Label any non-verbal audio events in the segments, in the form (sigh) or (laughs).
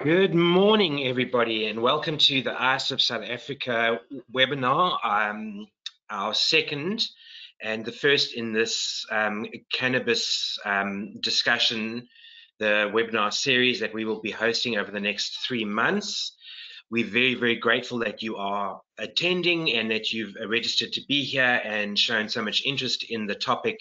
Good morning, everybody, and welcome to the ISSUP South Africa webinar, um, our second and the first in this um, cannabis um, discussion, the webinar series that we will be hosting over the next three months. We're very, very grateful that you are attending and that you've registered to be here and shown so much interest in the topic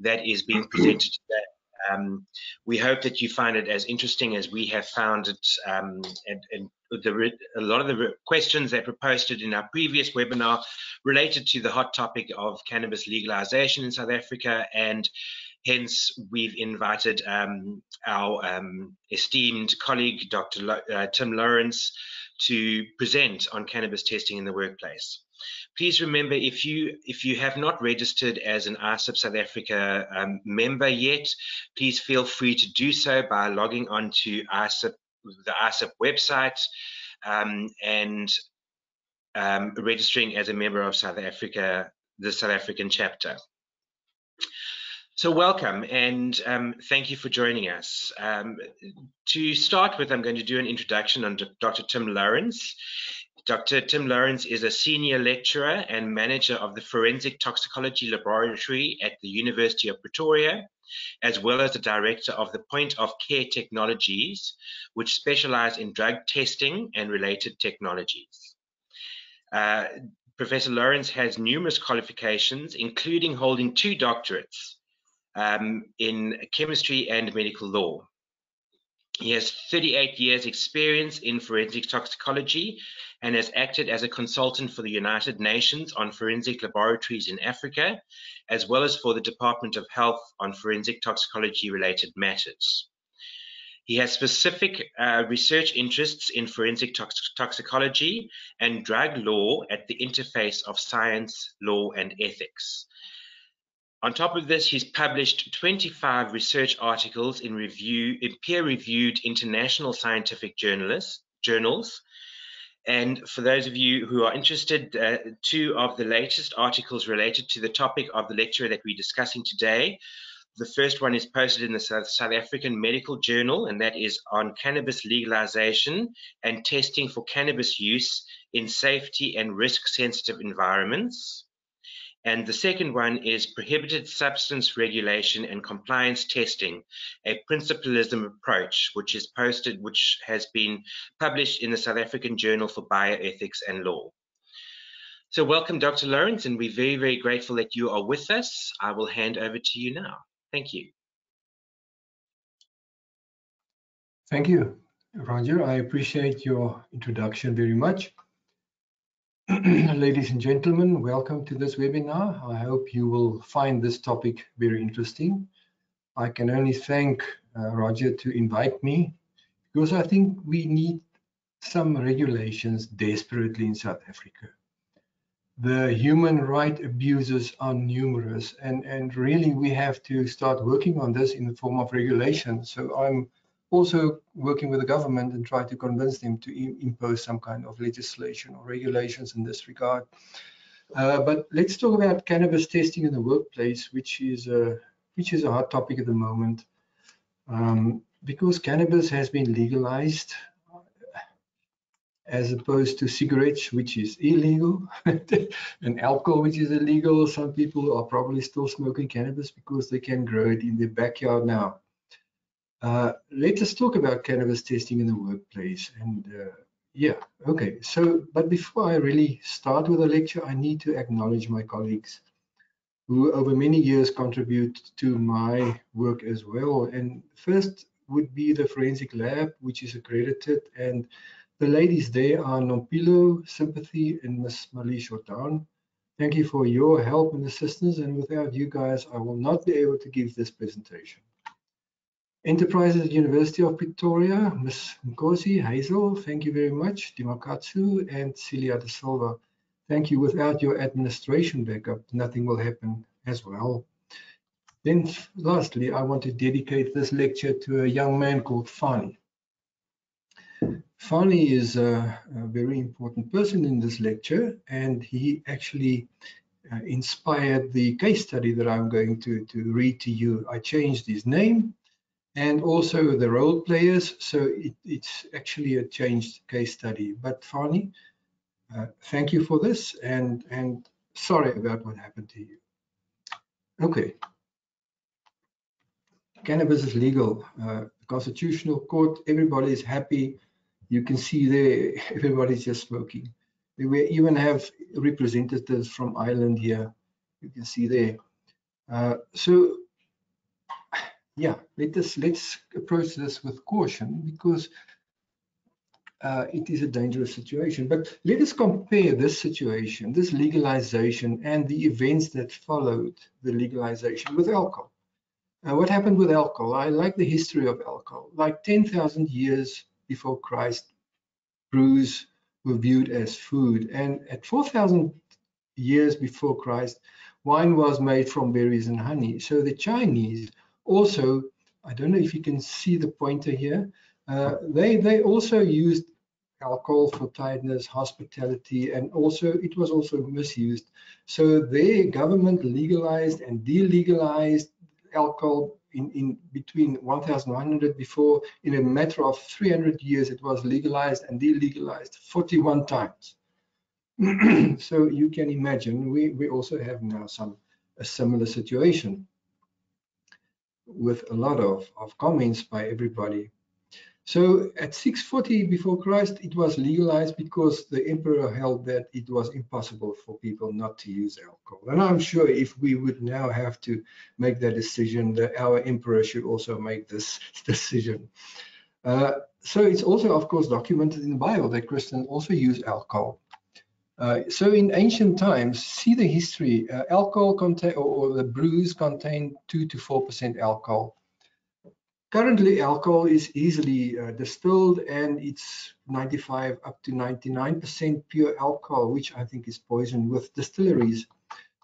that is being presented today. Um, we hope that you find it as interesting as we have found it. Um, and, and the, a lot of the questions that were posted in our previous webinar related to the hot topic of cannabis legalization in South Africa and hence we've invited um, our um, esteemed colleague Dr. Lo uh, Tim Laurens to present on cannabis testing in the workplace. Please remember if you if you have not registered as an ISSUP South Africa um, member yet, please feel free to do so by logging on to ISSUP, the ISSUP website um, and um, registering as a member of South Africa, the South African chapter. So welcome and um, thank you for joining us. Um, to start with, I'm going to do an introduction on Dr. Tim Laurens. Dr. Tim Laurens is a senior lecturer and manager of the Forensic Toxicology Laboratory at the University of Pretoria, as well as the director of the Point of Care Technologies, which specialize in drug testing and related technologies. Uh, Professor Laurens has numerous qualifications, including holding two doctorates um, in chemistry and medical law. He has 38 years experience in forensic toxicology and has acted as a consultant for the United Nations on forensic laboratories in Africa, as well as for the Department of Health on forensic toxicology related matters. He has specific uh, research interests in forensic tox toxicology and drug law at the interface of science, law, and ethics. On top of this, he's published 25 research articles in review in peer-reviewed international scientific journals. And for those of you who are interested, uh, two of the latest articles related to the topic of the lecture that we're discussing today. The first one is posted in the South, South African Medical Journal, and that is on cannabis legalization and testing for cannabis use in safety and risk sensitive environments. And the second one is prohibited substance regulation and compliance testing, a principalism approach, which is posted, which has been published in the South African Journal for Bioethics and Law. So welcome, Dr. Laurens, and we're very, very grateful that you are with us. I will hand over to you now. Thank you. Thank you, Roger. I appreciate your introduction very much. (clears throat) Ladies and gentlemen, welcome to this webinar. I hope you will find this topic very interesting. I can only thank uh, Roger to invite me because I think we need some regulations desperately in South Africa. The human right abuses are numerous and, and really we have to start working on this in the form of regulation. So I'm also working with the government and try to convince them to impose some kind of legislation or regulations in this regard. Uh, but let's talk about cannabis testing in the workplace, which is a which is a hot topic at the moment, um, because cannabis has been legalized as opposed to cigarettes, which is illegal, (laughs) and alcohol, which is illegal. Some people are probably still smoking cannabis because they can grow it in their backyard now. Uh, let us talk about cannabis testing in the workplace. And uh, yeah, okay. So, but before I really start with the lecture, I need to acknowledge my colleagues who over many years contribute to my work as well. And first would be the forensic lab, which is accredited. And the ladies there are Nompilo, Sympathy, and Miss Malie Shortown. Thank you for your help and assistance. And without you guys, I will not be able to give this presentation. Enterprises University of Pretoria, Ms. Nkosi, Hazel, thank you very much. Dimakatso and Celia de Silva, thank you. Without your administration backup, nothing will happen as well. Then lastly, I want to dedicate this lecture to a young man called Fani. Fani is a, a, very important person in this lecture, and he actually uh, inspired the case study that I'm going to, to read to you. I changed his name and also the role players, so it, it's actually a changed case study. But Fani, uh, thank you for this, and, and sorry about what happened to you. Okay. Cannabis is legal. Uh, constitutional court, everybody is happy you can see there, (laughs) everybody's just smoking. We even have representatives from Ireland here. You can see there. Uh, so, yeah, let us let's approach this with caution because uh, it is a dangerous situation. But let us compare this situation, this legalization, and the events that followed the legalization with alcohol. Uh, what happened with alcohol? I like the history of alcohol. Like 10,000 years before Christ, brews were viewed as food. And at 4,000 years before Christ, wine was made from berries and honey. So the Chinese also, I don't know if you can see the pointer here, uh, they, they also used alcohol for tiredness, hospitality, and also it was also misused. So their government legalized and delegalized alcohol in, in between 1100 before, in a matter of 300 years, it was legalized and delegalized 41 times. (clears throat) so you can imagine, we, we also have now some a similar situation with a lot of, of comments by everybody so at 640 before Christ, it was legalized because the emperor held that it was impossible for people not to use alcohol. And I'm sure if we would now have to make that decision, that our emperor should also make this (laughs) decision. Uh, so it's also, of course, documented in the Bible that Christians also use alcohol. Uh, so in ancient times, see the history, uh, alcohol contain or, or the brews contain two to four percent alcohol. Currently, alcohol is easily uh, distilled and it's 95 up to 99% pure alcohol, which I think is poison with distilleries.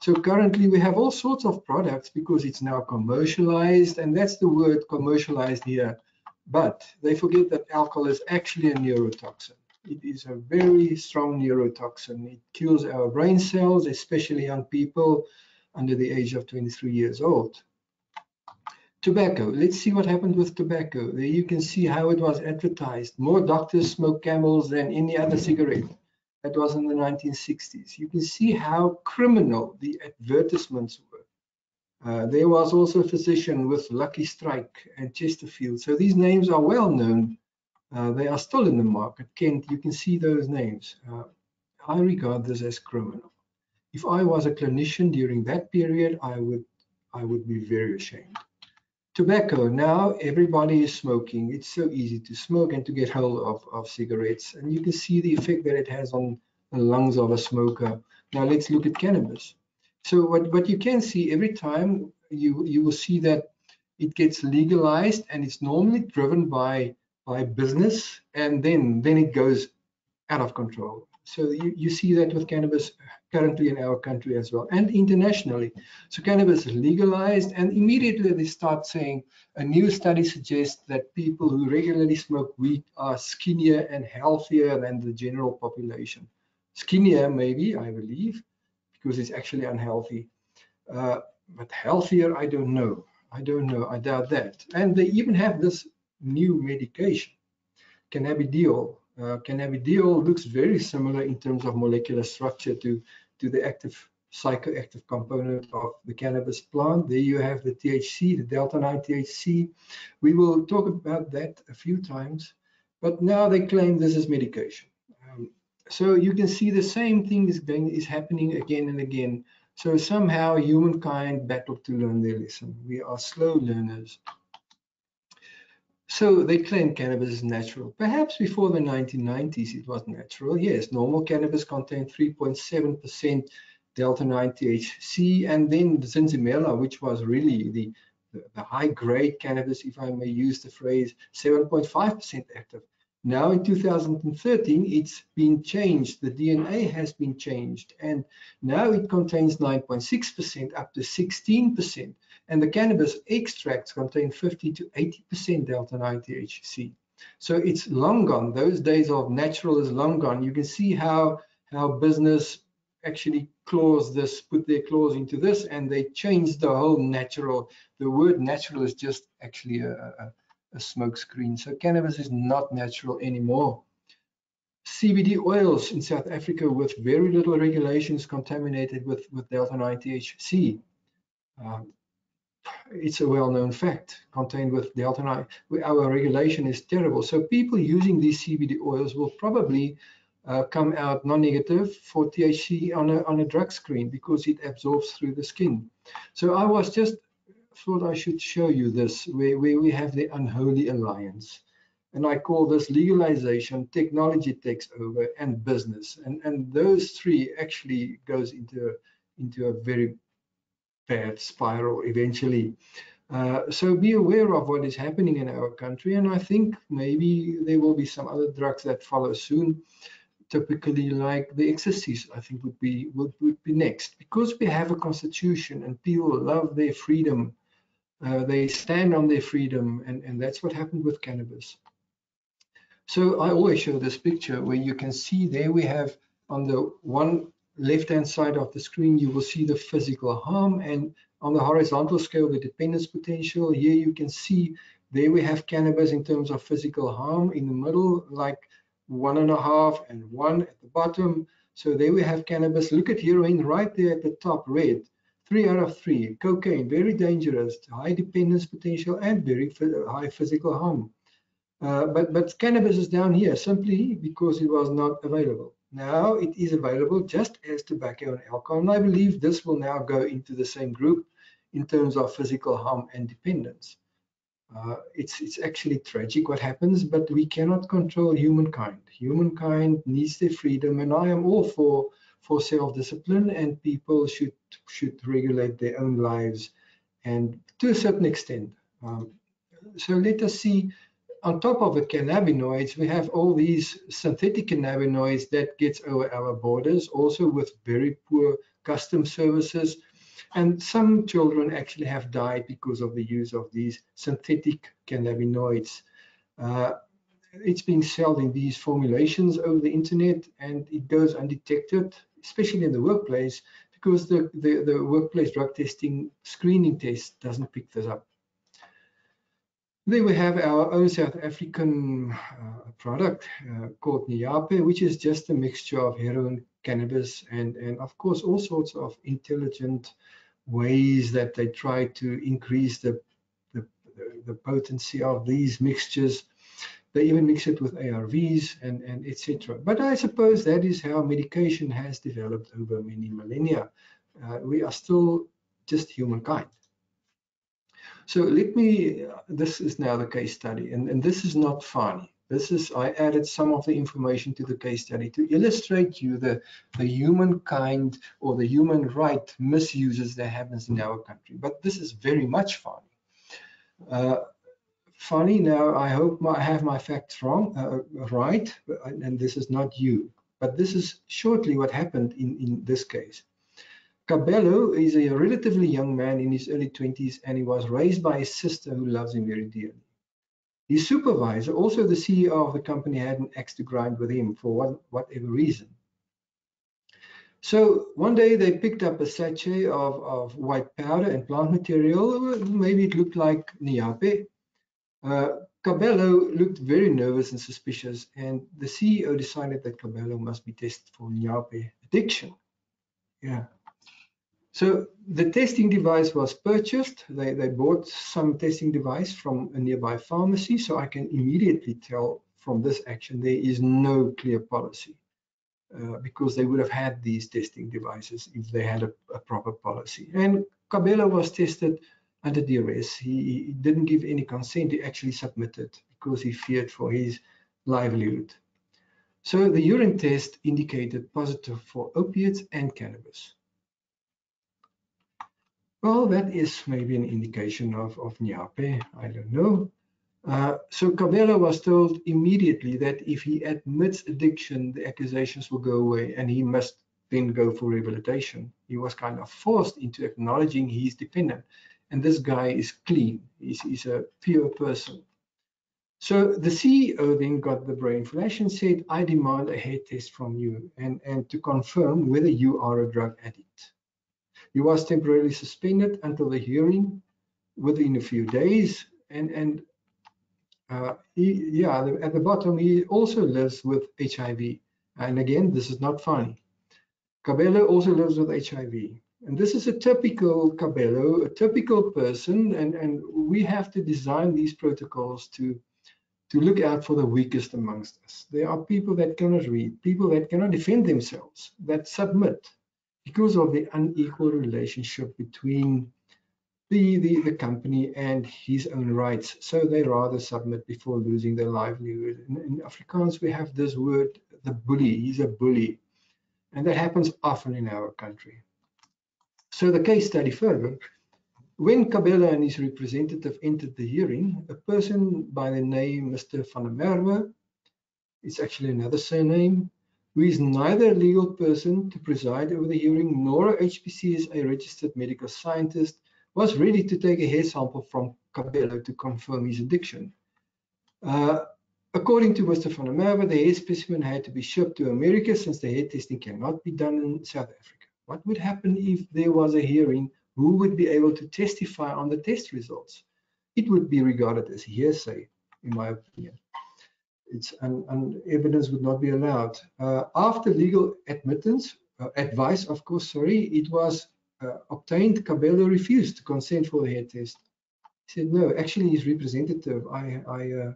So currently we have all sorts of products because it's now commercialized and that's the word commercialized here. But they forget that alcohol is actually a neurotoxin. It is a very strong neurotoxin. It kills our brain cells, especially young people under the age of 23 years old. Tobacco. Let's see what happened with tobacco. There you can see how it was advertised. More doctors smoke camels than any other cigarette. That was in the 1960s. You can see how criminal the advertisements were. Uh, there was also a physician with Lucky Strike and Chesterfield. So these names are well known. Uh, they are still in the market. Kent, you can see those names. Uh, I regard this as criminal. If I was a clinician during that period, I would, I would be very ashamed. Tobacco, now everybody is smoking. It's so easy to smoke and to get hold of, of cigarettes. And you can see the effect that it has on the lungs of a smoker. Now let's look at cannabis. So what, what you can see every time you, you will see that it gets legalized and it's normally driven by, by business and then, then it goes out of control. So you, you see that with cannabis currently in our country as well and internationally. So cannabis is legalized and immediately they start saying a new study suggests that people who regularly smoke weed are skinnier and healthier than the general population. Skinnier maybe, I believe, because it's actually unhealthy. Uh, but healthier, I don't know. I don't know, I doubt that. And they even have this new medication, cannabidiol, uh, cannabidiol looks very similar in terms of molecular structure to, to the active psychoactive component of the cannabis plant. There you have the THC, the delta-9 THC. We will talk about that a few times, but now they claim this is medication. Um, so you can see the same thing is going is happening again and again. So somehow humankind battled to learn their lesson. We are slow learners. So they claim cannabis is natural. Perhaps before the 1990s it was natural. Yes, normal cannabis contained 3.7% delta-9 THC, and then the sinsemilla, which was really the, the, the high-grade cannabis, if I may use the phrase, 7.5% active. Now in 2013, it's been changed. The DNA has been changed, and now it contains 9.6% up to 16%. And the cannabis extracts contain 50 to 80% delta 9 THC. So it's long gone. Those days of natural is long gone. You can see how how business actually clause this, put their claws into this, and they changed the whole natural. The word natural is just actually a, a, a smoke screen. So cannabis is not natural anymore. CBD oils in South Africa with very little regulations contaminated with, with delta-9 THC. Um, it's a well-known fact contained with delta-9. Our regulation is terrible. So people using these CBD oils will probably uh, come out non-negative for THC on a, on a drug screen because it absorbs through the skin. So I was just thought I should show you this where, where we have the unholy alliance. And I call this legalization, technology takes over, and business. And, and those three actually goes into, into a very bad spiral eventually. Uh, so be aware of what is happening in our country. And I think maybe there will be some other drugs that follow soon typically like the exercise i think would be would, would be next because we have a constitution and people love their freedom uh, they stand on their freedom and and that's what happened with cannabis so i always show this picture where you can see there we have on the one left hand side of the screen you will see the physical harm and on the horizontal scale the dependence potential here you can see there we have cannabis in terms of physical harm in the middle like one and a half and one at the bottom. So there we have cannabis. Look at heroin right there at the top, red. Three out of three. Cocaine, very dangerous, high dependence potential and very high physical harm. Uh, but, but cannabis is down here simply because it was not available. Now it is available just as tobacco and alcohol. And I believe this will now go into the same group in terms of physical harm and dependence. Uh, it's it's actually tragic what happens, but we cannot control humankind. Humankind needs their freedom, and I am all for for self-discipline, and people should should regulate their own lives, and to a certain extent. Um, so let us see. On top of the cannabinoids, we have all these synthetic cannabinoids that gets over our borders, also with very poor custom services and some children actually have died because of the use of these synthetic cannabinoids. Uh, it's being sold in these formulations over the internet and it goes undetected, especially in the workplace, because the, the, the workplace drug testing screening test doesn't pick this up. Then we have our own South African uh, product uh, called Nyaope, which is just a mixture of heroin, cannabis, and, and of course, all sorts of intelligent ways that they try to increase the, the, the potency of these mixtures. They even mix it with ARVs and, and etc. But I suppose that is how medication has developed over many millennia. Uh, we are still just humankind. So let me, this is now the case study, and, and this is not funny. This is, I added some of the information to the case study to illustrate you the, the humankind or the human right misuses that happens in our country. But this is very much Fani. Uh, Fani now, I hope my, I have my facts wrong, uh, right, and this is not you. But this is shortly what happened in, in this case. Cabello is a relatively young man in his early 20s and he was raised by his sister who loves him very dearly. His supervisor, also the CEO of the company, had an axe to grind with him for one, whatever reason. So one day they picked up a sachet of, of white powder and plant material. Maybe it looked like Nyaope. Uh, Cabello looked very nervous and suspicious, and the CEO decided that Cabello must be tested for Nyaope addiction. Yeah. So the testing device was purchased. They, they bought some testing device from a nearby pharmacy. So I can immediately tell from this action, there is no clear policy uh, because they would have had these testing devices if they had a, a proper policy. And Cabello was tested under duress. He, he didn't give any consent. He actually submitted because he feared for his livelihood. So the urine test indicated positive for opiates and cannabis. Well, that is maybe an indication of, of I don't know. Uh, so Cabello was told immediately that if he admits addiction, the accusations will go away and he must then go for rehabilitation. He was kind of forced into acknowledging he's dependent. and this guy is clean. He's, he's a pure person. So the CEO then got the brain flash and said, I demand a head test from you and, and to confirm whether you are a drug addict. He was temporarily suspended until the hearing within a few days. And, and uh, he, yeah, at the bottom, he also lives with HIV. And again, this is not funny. Cabello also lives with HIV. And this is a typical Cabello, a typical person, and, and we have to design these protocols to, to look out for the weakest amongst us. There are people that cannot read, people that cannot defend themselves, that submit because of the unequal relationship between the, the, the company and his own rights. So they rather submit before losing their livelihood. In, in Afrikaans, we have this word, the bully. He's a bully. And that happens often in our country. So the case study further, when Cabela and his representative entered the hearing, a person by the name Mr. van der Merwe, it's actually another surname, who is neither a legal person to preside over the hearing nor a HPCSA registered medical scientist, was ready to take a hair sample from Cabello to confirm his addiction. Uh, According to Mr. van der Merwe, the hair specimen had to be shipped to America since the hair testing cannot be done in South Africa. What would happen if there was a hearing? Who would be able to testify on the test results? It would be regarded as hearsay, in my opinion. It's an, an evidence would not be allowed. Uh, after legal admittance, uh, advice, of course, sorry, it was uh, obtained. Cabello refused to consent for the hair test. He said, no, actually, his representative, I, I uh,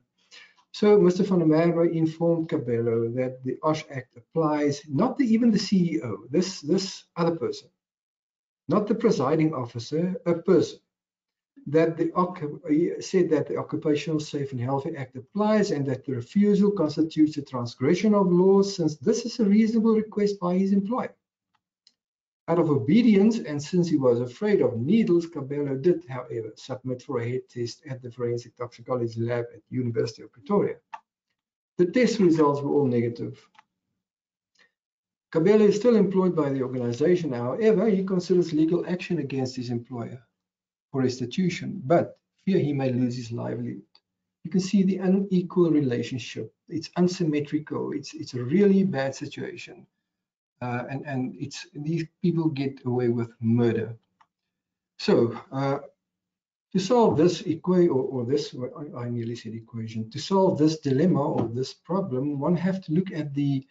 so Mr. van der informed Cabello that the OSH Act applies, not the, even the CEO, this, this other person, not the presiding officer, a person, that the uh, said that the Occupational Safe and Healthy Act applies and that the refusal constitutes a transgression of laws since this is a reasonable request by his employer. Out of obedience, and since he was afraid of needles, Cabello did, however, submit for a head test at the Forensic Toxicology Lab at the University of Pretoria. The test results were all negative. Cabello is still employed by the organization. However, he considers legal action against his employer for restitution, but fear he may lose his livelihood. You can see the unequal relationship. It's unsymmetrical. It's, it's a really bad situation uh, and and it's these people get away with murder. So uh, to solve this equation or, or, this, I, I nearly said equation, to solve this dilemma or this problem, one have to look at the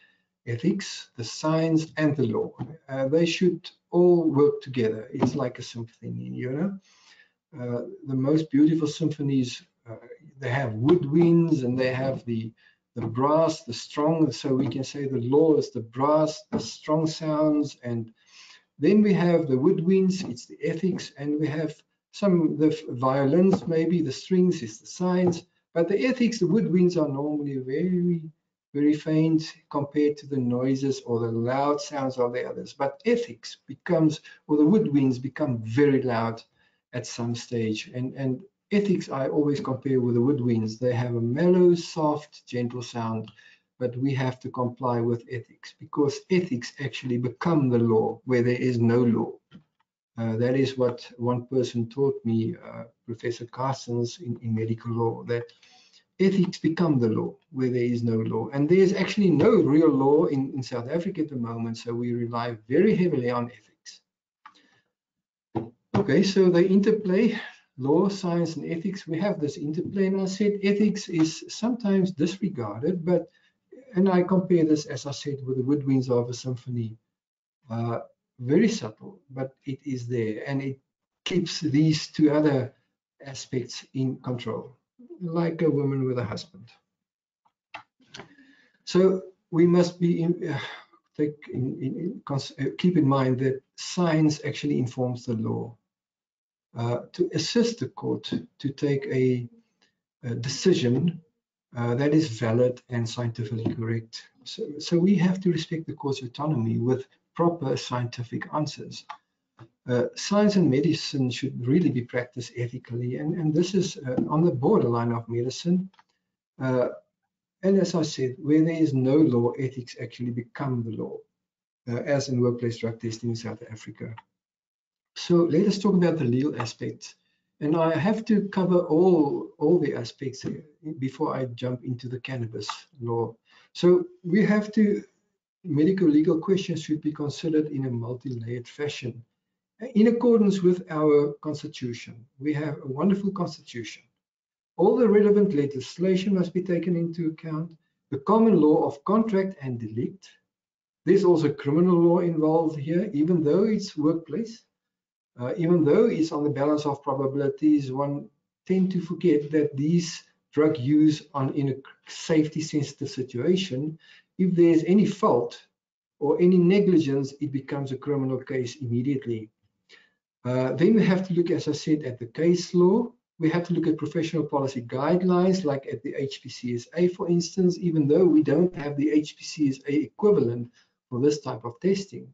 ethics, the science, and the law. Uh, they should all work together. It's like a symphony, you know. Uh, the most beautiful symphonies, uh, they have woodwinds and they have the the brass, the strong, so we can say the law is the brass, the strong sounds, and then we have the woodwinds, it's the ethics, and we have some the violins, maybe the strings is the science, but the ethics, the woodwinds are normally very, very faint compared to the noises or the loud sounds of the others. But ethics becomes, or the woodwinds become very loud at some stage, and and ethics I always compare with the woodwinds. They have a mellow, soft, gentle sound, but we have to comply with ethics because ethics actually become the law where there is no law. Uh, that is what one person taught me, uh, Professor Carstens in, in medical law, that ethics become the law where there is no law. And there's actually no real law in, in South Africa at the moment, so we rely very heavily on ethics. Okay, so the interplay law, science, and ethics, we have this interplay. And I said ethics is sometimes disregarded, but, and I compare this, as I said, with the woodwinds of a symphony. Uh, very subtle, but it is there. And it keeps these two other aspects in control, like a woman with a husband. So we must be in, uh, take in, in, in, keep in mind that science actually informs the law uh, to assist the court to take a, a decision uh, that is valid and scientifically correct. So, so, we have to respect the court's autonomy with proper scientific answers. Uh, science and medicine should really be practiced ethically, and, and this is uh, on the borderline of medicine. Uh, and as I said, where there is no law, ethics actually become the law, uh, as in workplace drug testing in South Africa. So let us talk about the legal aspects. And I have to cover all, all the aspects before I jump into the cannabis law. So we have to, medical legal questions should be considered in a multi-layered fashion. In accordance with our constitution, we have a wonderful constitution. All the relevant legislation must be taken into account. The common law of contract and delict. There's also criminal law involved here, even though it's workplace. Uh, even though it's on the balance of probabilities, one tend to forget that these drug use on in a safety sensitive situation, if there's any fault or any negligence, it becomes a criminal case immediately. Uh, then we have to look, as I said, at the case law. We have to look at professional policy guidelines, like at the HPCSA, for instance, even though we don't have the HPCSA equivalent for this type of testing.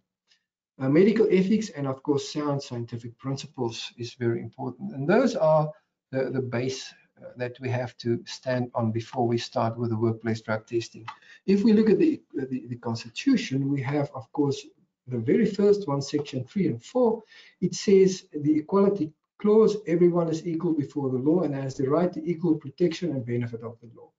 Uh, medical ethics and of course sound scientific principles is very important. And those are the, the base uh, that we have to stand on before we start with the workplace drug testing. If we look at the, the, the constitution, we have of course the very first one, section three and four, it says the equality clause, everyone is equal before the law and has the right to equal protection and benefit of the law.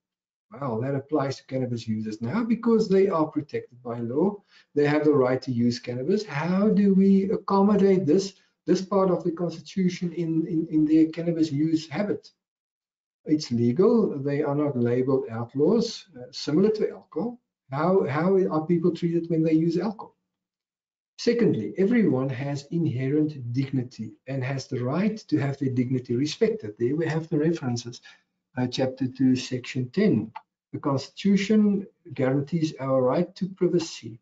Well, that applies to cannabis users now because they are protected by law. They have the right to use cannabis. How do we accommodate this this part of the constitution in, in, in their cannabis use habit? It's legal. They are not labeled outlaws, uh, similar to alcohol. How, how are people treated when they use alcohol? Secondly, everyone has inherent dignity and has the right to have their dignity respected. There we have the references uh, chapter 2, section 10. The Constitution guarantees our right to privacy,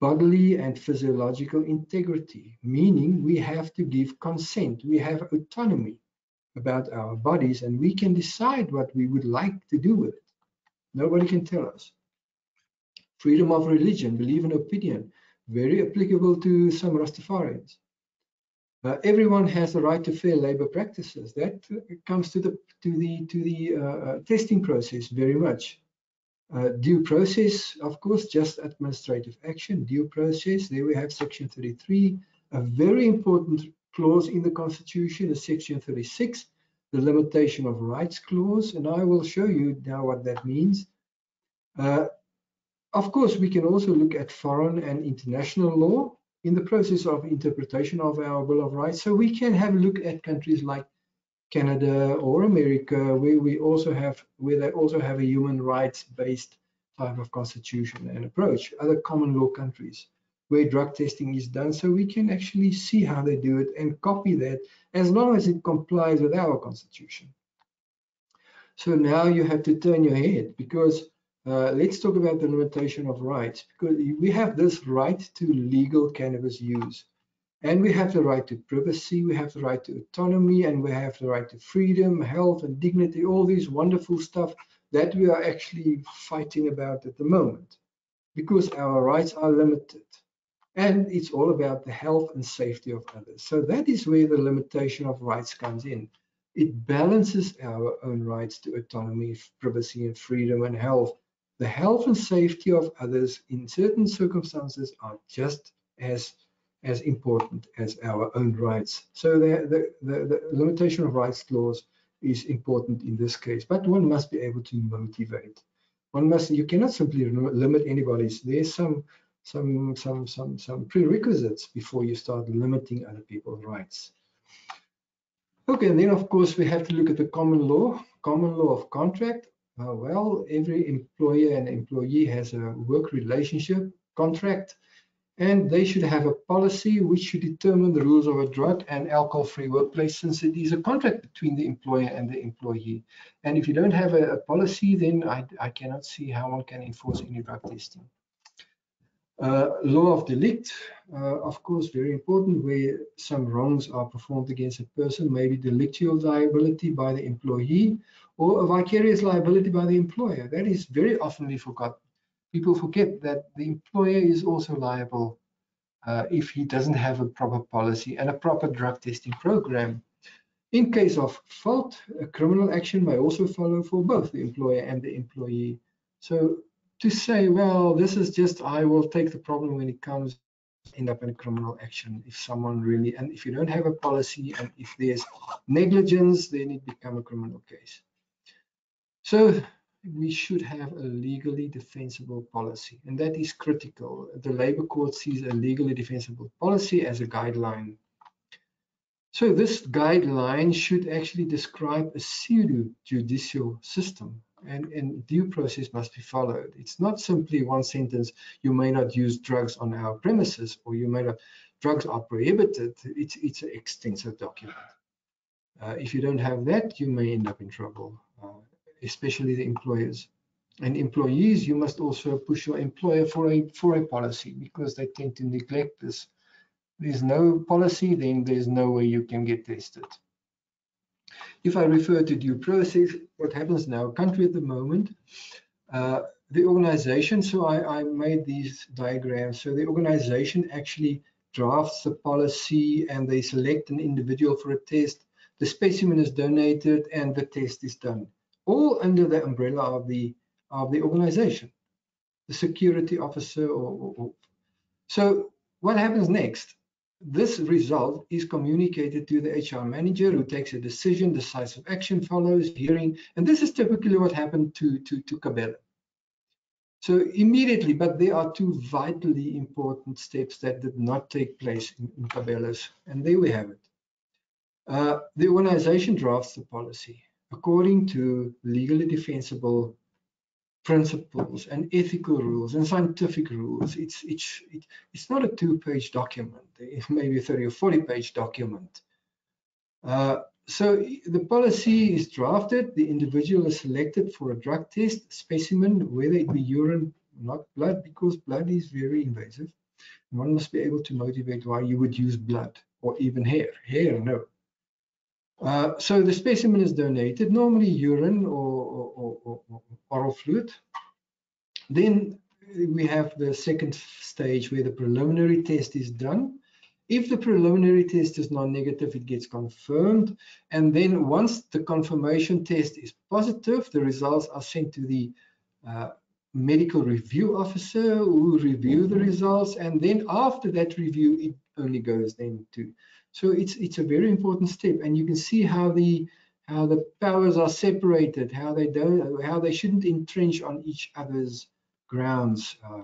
bodily and physiological integrity, meaning we have to give consent. We have autonomy about our bodies and we can decide what we would like to do with it. Nobody can tell us. Freedom of religion, belief and opinion, very applicable to some Rastafarians. Uh, everyone has the right to fair labor practices. That comes to the to the to the uh, uh, testing process very much. Uh, due process, of course, just administrative action. Due process. There we have Section 33, a very important clause in the Constitution is Section 36, the limitation of rights clause, and I will show you now what that means. Uh, of course, we can also look at foreign and international law in the process of interpretation of our Bill of Rights. So we can have a look at countries like Canada or America, where we also have where they also have a human rights-based type of constitution and approach. Other common law countries where drug testing is done, so we can actually see how they do it and copy that as long as it complies with our constitution. So now you have to turn your head because uh, let's talk about the limitation of rights because we have this right to legal cannabis use and we have the right to privacy, we have the right to autonomy, and we have the right to freedom, health, and dignity, all these wonderful stuff that we are actually fighting about at the moment because our rights are limited. And it's all about the health and safety of others. So that is where the limitation of rights comes in. It balances our own rights to autonomy, privacy, and freedom and health the health and safety of others in certain circumstances are just as as important as our own rights. So the, the, the, the limitation of rights clause is important in this case, but one must be able to motivate. One must, you cannot simply limit anybody's, there's some, some, some, some, some prerequisites before you start limiting other people's rights. Okay, and then of course we have to look at the common law, common law of contract. Uh, well, every employer and employee has a work relationship contract, and they should have a policy which should determine the rules of a drug and alcohol-free workplace since it is a contract between the employer and the employee. And if you don't have a, a policy, then I, I, cannot see how one can enforce any drug testing. Uh, law of delict, uh, of course, very important, where some wrongs are performed against a person, maybe delictual liability by the employee or a vicarious liability by the employer. That is very oftenly forgotten. People forget that the employer is also liable uh, if he doesn't have a proper policy and a proper drug testing program. In case of fault, a criminal action may also follow for both the employer and the employee. So to say, well, this is just, I will take the problem when it comes end up in a criminal action if someone really, and if you don't have a policy and if there's negligence, then it become a criminal case. So we should have a legally defensible policy, and that is critical. The labor court sees a legally defensible policy as a guideline. So this guideline should actually describe a pseudo-judicial system and, and due process must be followed. It's not simply one sentence, you may not use drugs on our premises or you may not, drugs are prohibited. It's, it's an extensive document. Uh, if you don't have that, you may end up in trouble, uh, especially the employers. And employees, you must also push your employer for a for a policy because they tend to neglect this. There's no policy, then there's no way you can get tested. If I refer to due process, what happens now, country at the moment, uh, the organization, so I, I, made these diagrams. So the organization actually drafts the policy and they select an individual for a test. The specimen is donated and the test is done, all under the umbrella of the of the organization, the security officer. Or, or, or. So what happens next? This result is communicated to the HR manager who takes a decision, decisive action follows, hearing, and this is typically what happened to, to, to Cabela. So immediately, but there are two vitally important steps that did not take place in, in Cabela's, and there we have it. Uh, the organization drafts the policy according to legally defensible principles and ethical rules and scientific rules. It's it's it, it's not a two-page document. It's maybe a 30 or 40-page document. Uh, so the policy is drafted. The individual is selected for a drug test specimen, whether it be urine, not blood, because blood is very invasive. One must be able to motivate why you would use blood or even hair. Hair, no. Uh, so the specimen is donated, normally urine or, or, or, or, oral fluid. Then we have the second stage where the preliminary test is done. If the preliminary test is non-negative, it gets confirmed. And then once the confirmation test is positive, the results are sent to the uh, medical review officer who review the results. And then after that review, it only goes then to so it's it's a very important step, and you can see how the how the powers are separated, how they don't, how they shouldn't entrench on each other's grounds. Uh,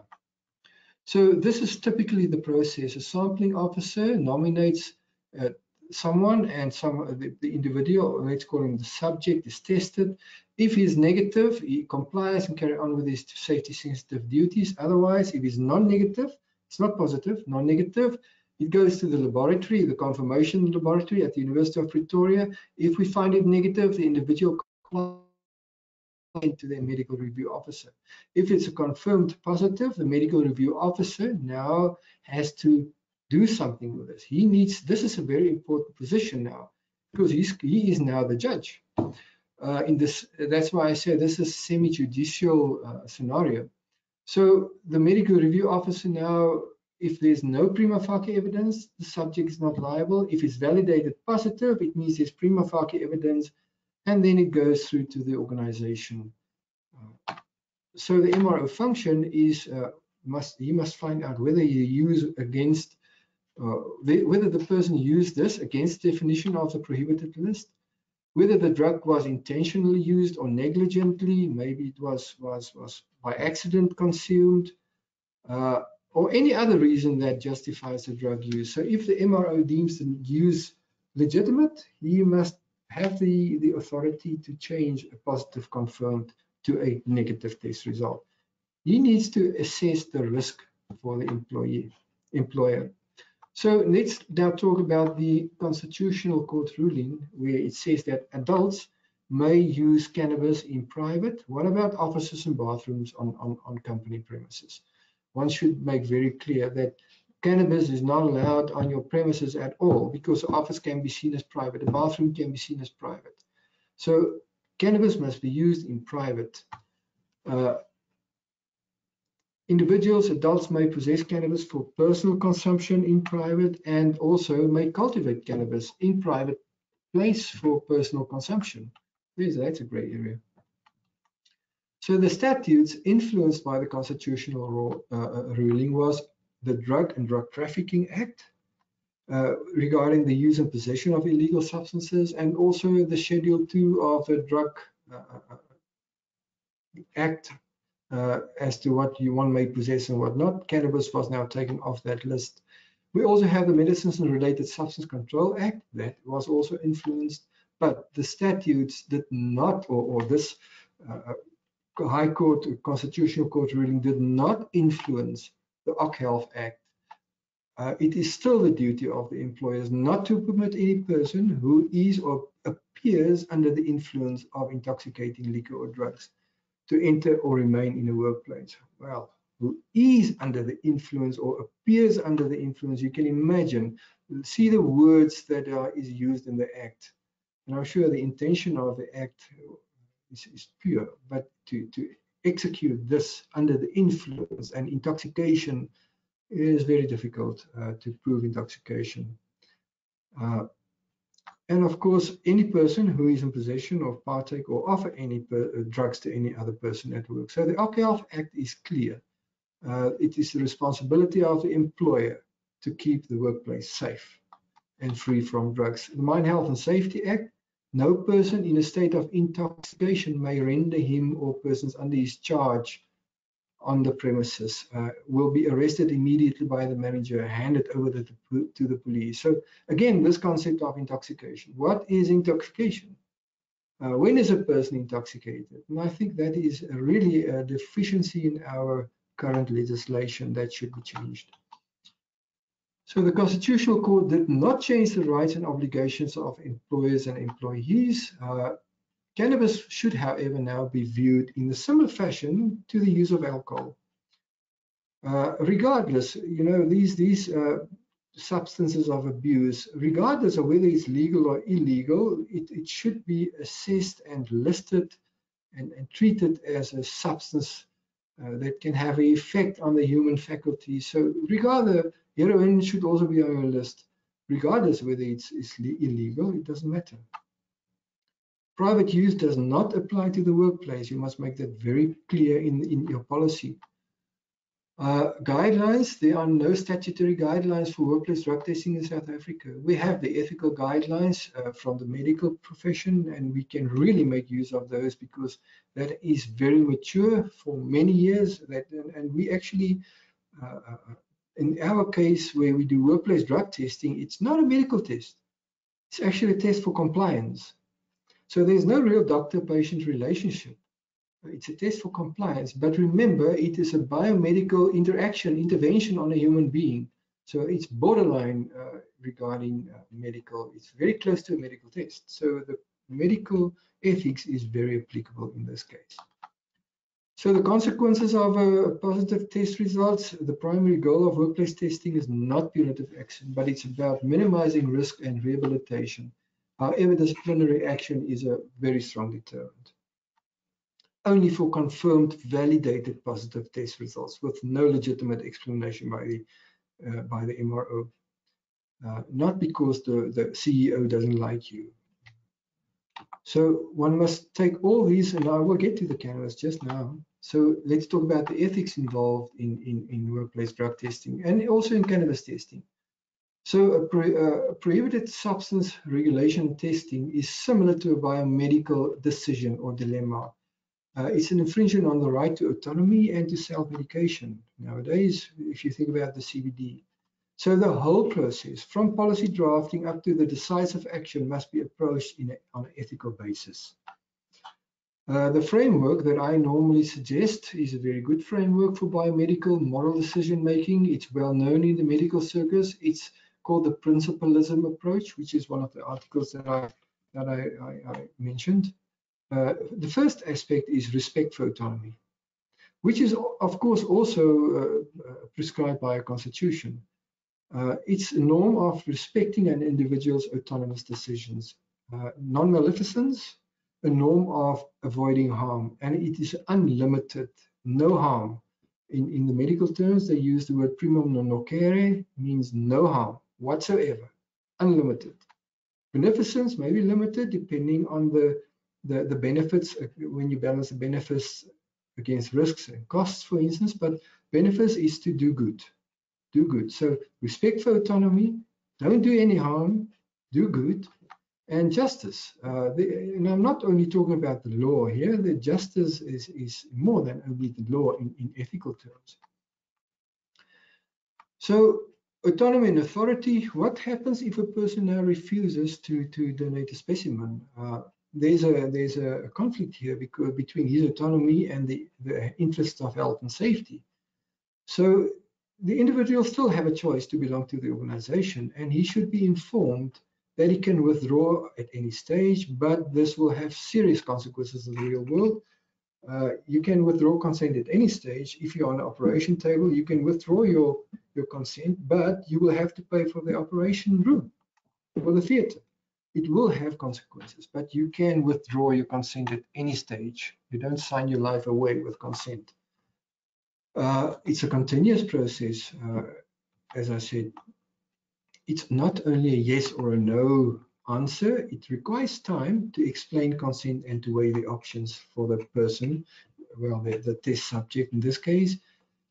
so this is typically the process. A sampling officer nominates uh, someone and some the, the, individual, let's call him the subject, is tested. If he's negative, he complies and carry on with his safety sensitive duties. Otherwise, if he's non-negative, it's not positive, non-negative, it goes to the laboratory, the confirmation laboratory at the University of Pretoria. If we find it negative, the individual to their medical review officer. If it's a confirmed positive, the medical review officer now has to do something with this. He needs, this is a very important position now because he's, he is now the judge. Uh, in this, that's why I say this is semi-judicial uh, scenario. So the medical review officer now if there's no prima facie evidence, the subject is not liable. If it's validated positive, it means there's prima facie evidence, and then it goes through to the organization. Uh, so the MRO function is uh, must he must find out whether you use against uh, the, whether the person used this against definition of the prohibited list, whether the drug was intentionally used or negligently, maybe it was was was by accident consumed. Uh, or any other reason that justifies the drug use. So if the MRO deems the use legitimate, he must have the, the authority to change a positive confirmed to a negative test result. He needs to assess the risk for the employee, employer. So let's now talk about the Constitutional Court ruling where it says that adults may use cannabis in private. What about offices and bathrooms on, on, on company premises? One should make very clear that cannabis is not allowed on your premises at all because the office can be seen as private, the bathroom can be seen as private. So cannabis must be used in private. Uh, individuals, adults may possess cannabis for personal consumption in private and also may cultivate cannabis in private place for personal consumption. That's a great area. So the statutes influenced by the constitutional rule, uh, uh, ruling was the Drug and Drug Trafficking Act uh, regarding the use and possession of illegal substances, and also the Schedule 2 of the Drug uh, uh, Act uh, as to what you one may possess and what not. Cannabis was now taken off that list. We also have the Medicines and Related Substance Control Act that was also influenced, but the statutes did not, or, or this uh, High Court, Constitutional Court ruling did not influence the OC Health Act. Uh, it is still the duty of the employers not to permit any person who is or appears under the influence of intoxicating liquor or drugs to enter or remain in a workplace. Well, who is under the influence or appears under the influence, you can imagine, see the words that are is used in the act. And I'm sure the intention of the act is, is pure, but to, to execute this under the influence and intoxication is very difficult uh, to prove intoxication. Uh, and of course, any person who is in possession of partake or offer any uh, drugs to any other person at work. So the Health Act is clear. Uh, it is the responsibility of the employer to keep the workplace safe and free from drugs. The Mine Health and Safety Act, no person in a state of intoxication may render him or persons under his charge on the premises uh, will be arrested immediately by the manager, handed over to the, to the police. So again, this concept of intoxication. What is intoxication? Uh, when is a person intoxicated? And I think that is really a deficiency in our current legislation that should be changed. So the Constitutional Court did not change the rights and obligations of employers and employees. Uh, Cannabis should, however, now be viewed in a similar fashion to the use of alcohol. Uh, regardless, you know, these, these uh, substances of abuse, regardless of whether it's legal or illegal, it, it should be assessed and listed and, and treated as a substance uh, that can have an effect on the human faculty. So regardless, heroin should also be on your list, regardless whether it's, it's illegal, it doesn't matter. Private use does not apply to the workplace. You must make that very clear in, in your policy. Uh, guidelines, there are no statutory guidelines for workplace drug testing in South Africa. We have the ethical guidelines uh, from the medical profession, and we can really make use of those because that is very mature for many years. That And, and we actually, uh, uh in our case, where we do workplace drug testing, it's not a medical test. It's actually a test for compliance. So there's no real doctor-patient relationship. It's a test for compliance, but remember, it is a biomedical interaction, intervention on a human being. So it's borderline uh, regarding uh, medical, it's very close to a medical test. So the medical ethics is very applicable in this case. So the consequences of a positive test results, the primary goal of workplace testing is not punitive action, but it's about minimizing risk and rehabilitation However, disciplinary action is a very strong deterrent. Only for confirmed, validated positive test results with no legitimate explanation by the uh, by the MRO. Uh, not because the, the CEO doesn't like you. So one must take all these, and I will get to the cannabis just now. So let's talk about the ethics involved in, in, in workplace drug testing and also in cannabis testing. So a, pro, uh, prohibited substance regulation testing is similar to a biomedical decision or dilemma. Uh, it's an infringement on the right to autonomy and to self-medication nowadays, if you think about the CBD. So the whole process, from policy drafting up to the decisive action, must be approached a, on an ethical basis. Uh, the framework that I normally suggest is a very good framework for biomedical moral decision making. It's well known in the medical circus. It's called the principlism approach, which is one of the articles that I that I, I, I mentioned. Uh, the first aspect is respect for autonomy, which is of course also uh, uh, prescribed by a constitution. Uh, it's a norm of respecting an individual's autonomous decisions. Uh, non-maleficence, a norm of avoiding harm, and it is unlimited, no harm. In, in the medical terms, they use the word primum non nocere, means no harm whatsoever, unlimited. Beneficence may be limited depending on the, the, the benefits uh, when you balance the benefits against risks and costs, for instance, but benefits is to do good. do good. So respect for autonomy, don't do any harm, do good, and justice. Uh, the, and I'm not only talking about the law here, the justice is, is more than only the law in, in ethical terms. So autonomy and authority, what happens if a person now refuses to, to donate a specimen? Uh, there's a there's a conflict here because between his autonomy and the, the interests of health and safety. So the individual still have a choice to belong to the organization and he should be informed that he can withdraw at any stage, but this will have serious consequences in the real world. Uh, you can withdraw consent at any stage. If you're on the operation table, you can withdraw your, your consent, but you will have to pay for the operation room, for the theater. It will have consequences, but you can withdraw your consent at any stage. You don't sign your life away with consent. Uh, it's a continuous process. Uh, as I said, it's not only a yes or a no answer. It requires time to explain consent and to weigh the options for the person, well, the, the test subject in this case.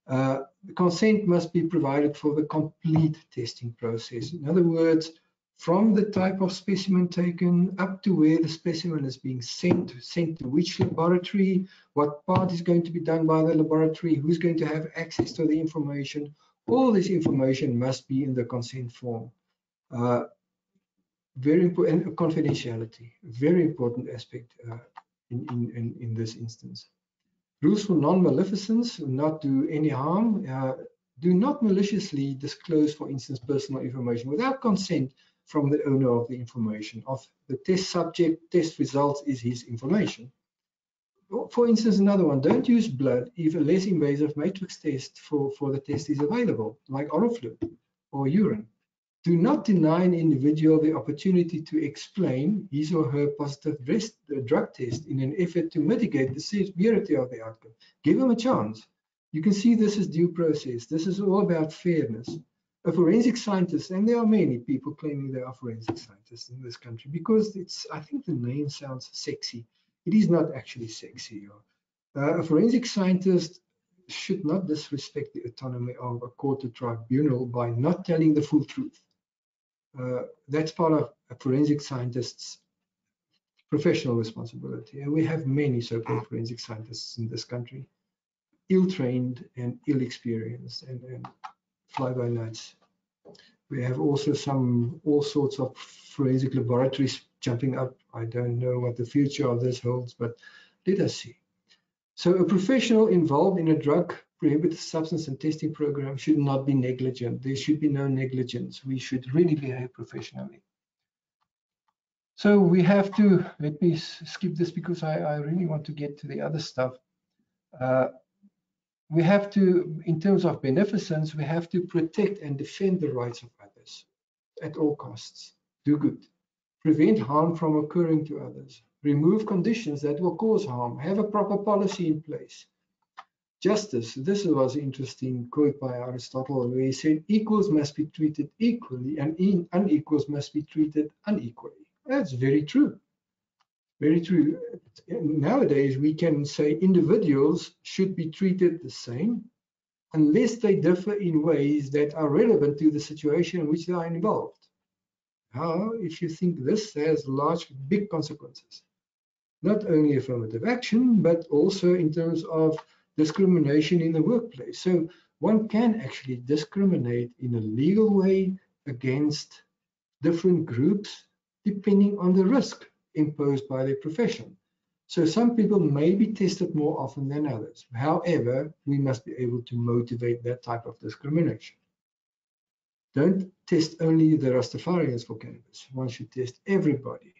Uh, consent must be provided for the complete testing process. In other words, from the type of specimen taken up to where the specimen is being sent, sent to which laboratory, what part is going to be done by the laboratory, who's going to have access to the information. All this information must be in the consent form. Uh, very important, confidentiality, very important aspect uh, in, in, in, this instance. Rules for non-maleficence, not do any harm, uh, do not maliciously disclose, for instance, personal information without consent from the owner of the information of the test subject test results is his information for instance another one. Don't use blood if a less invasive matrix test for for the test is available like oral fluid or urine. Do not deny an individual the opportunity to explain his or her positive drug test in an effort to mitigate the severity of the outcome. Give him a chance. You can see this is due process. This is all about fairness. A forensic scientist, and there are many people claiming they are forensic scientists in this country because it's, I think the name sounds sexy. It is not actually sexy. Uh, a forensic scientist should not disrespect the autonomy of a court or tribunal by not telling the full truth. Uh, that's part of a forensic scientist's professional responsibility. And we have many so-called forensic scientists in this country, ill-trained and ill-experienced and, and fly-by-nights. We have also some all sorts of forensic laboratories jumping up. I don't know what the future of this holds, but let us see. So a professional involved in a drug prohibited substance and testing program should not be negligent. There should be no negligence. We should really behave professionally. So we have to, let me skip this because I, I really want to get to the other stuff. Uh, we have to, in terms of beneficence, we have to protect and defend the rights of others at all costs. Do good. Prevent harm from occurring to others. Remove conditions that will cause harm. Have a proper policy in place. Justice. This was an interesting quote by Aristotle where he said, equals must be treated equally and unequals must be treated unequally. That's very true. Very true. Nowadays, we can say individuals should be treated the same unless they differ in ways that are relevant to the situation in which they are involved. How, if you think this has large, big consequences, not only affirmative action, but also in terms of discrimination in the workplace. So one can actually discriminate in a legal way against different groups depending on the risk imposed by their profession. So some people may be tested more often than others. However, we must be able to motivate that type of discrimination. Don't test only the Rastafarians for cannabis. One should test everybody.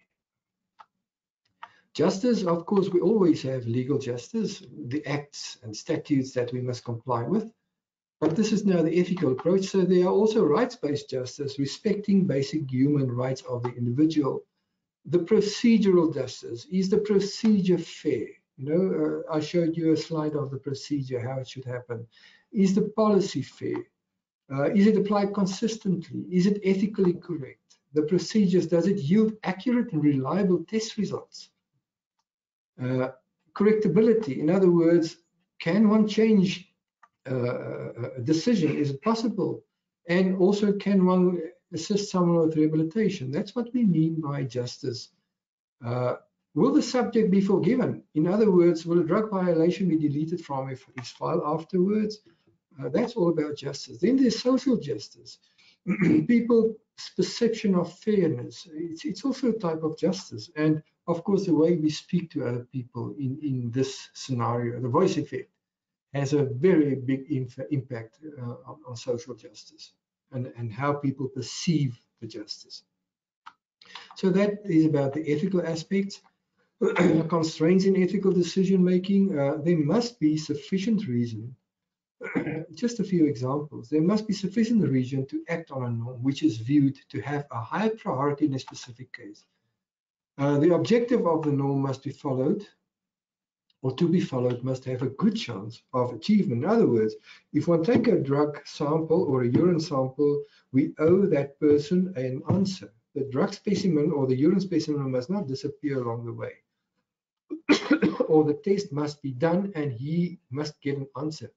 Justice, of course, we always have legal justice, the acts and statutes that we must comply with. But this is now the ethical approach. So there are also rights-based justice, respecting basic human rights of the individual the procedural justice is the procedure fair you know uh, i showed you a slide of the procedure how it should happen is the policy fair uh, is it applied consistently is it ethically correct the procedures does it yield accurate and reliable test results uh, correctability in other words can one change uh, a decision is it possible And also, can one assist someone with rehabilitation? That's what we mean by justice. Uh, will the subject be forgiven? In other words, will a drug violation be deleted from his file afterwards? Uh, that's all about justice. Then there's social justice. (clears throat) People's perception of fairness. It's, it's also a type of justice. And of course, the way we speak to other people in, in this scenario, the voice effect, has a very big impact uh, on, on, social justice and, and how people perceive the justice. So that is about the ethical aspects. (clears throat) Constraints in ethical decision making. Uh, there must be sufficient reason. (clears throat) Just a few examples. There must be sufficient reason to act on a norm which is viewed to have a high priority in a specific case. Uh, the objective of the norm must be followed or to be followed must have a good chance of achievement. In other words, if one take a drug sample or a urine sample, we owe that person an answer. The drug specimen or the urine specimen must not disappear along the way. (coughs) or the test must be done and he must get an answer.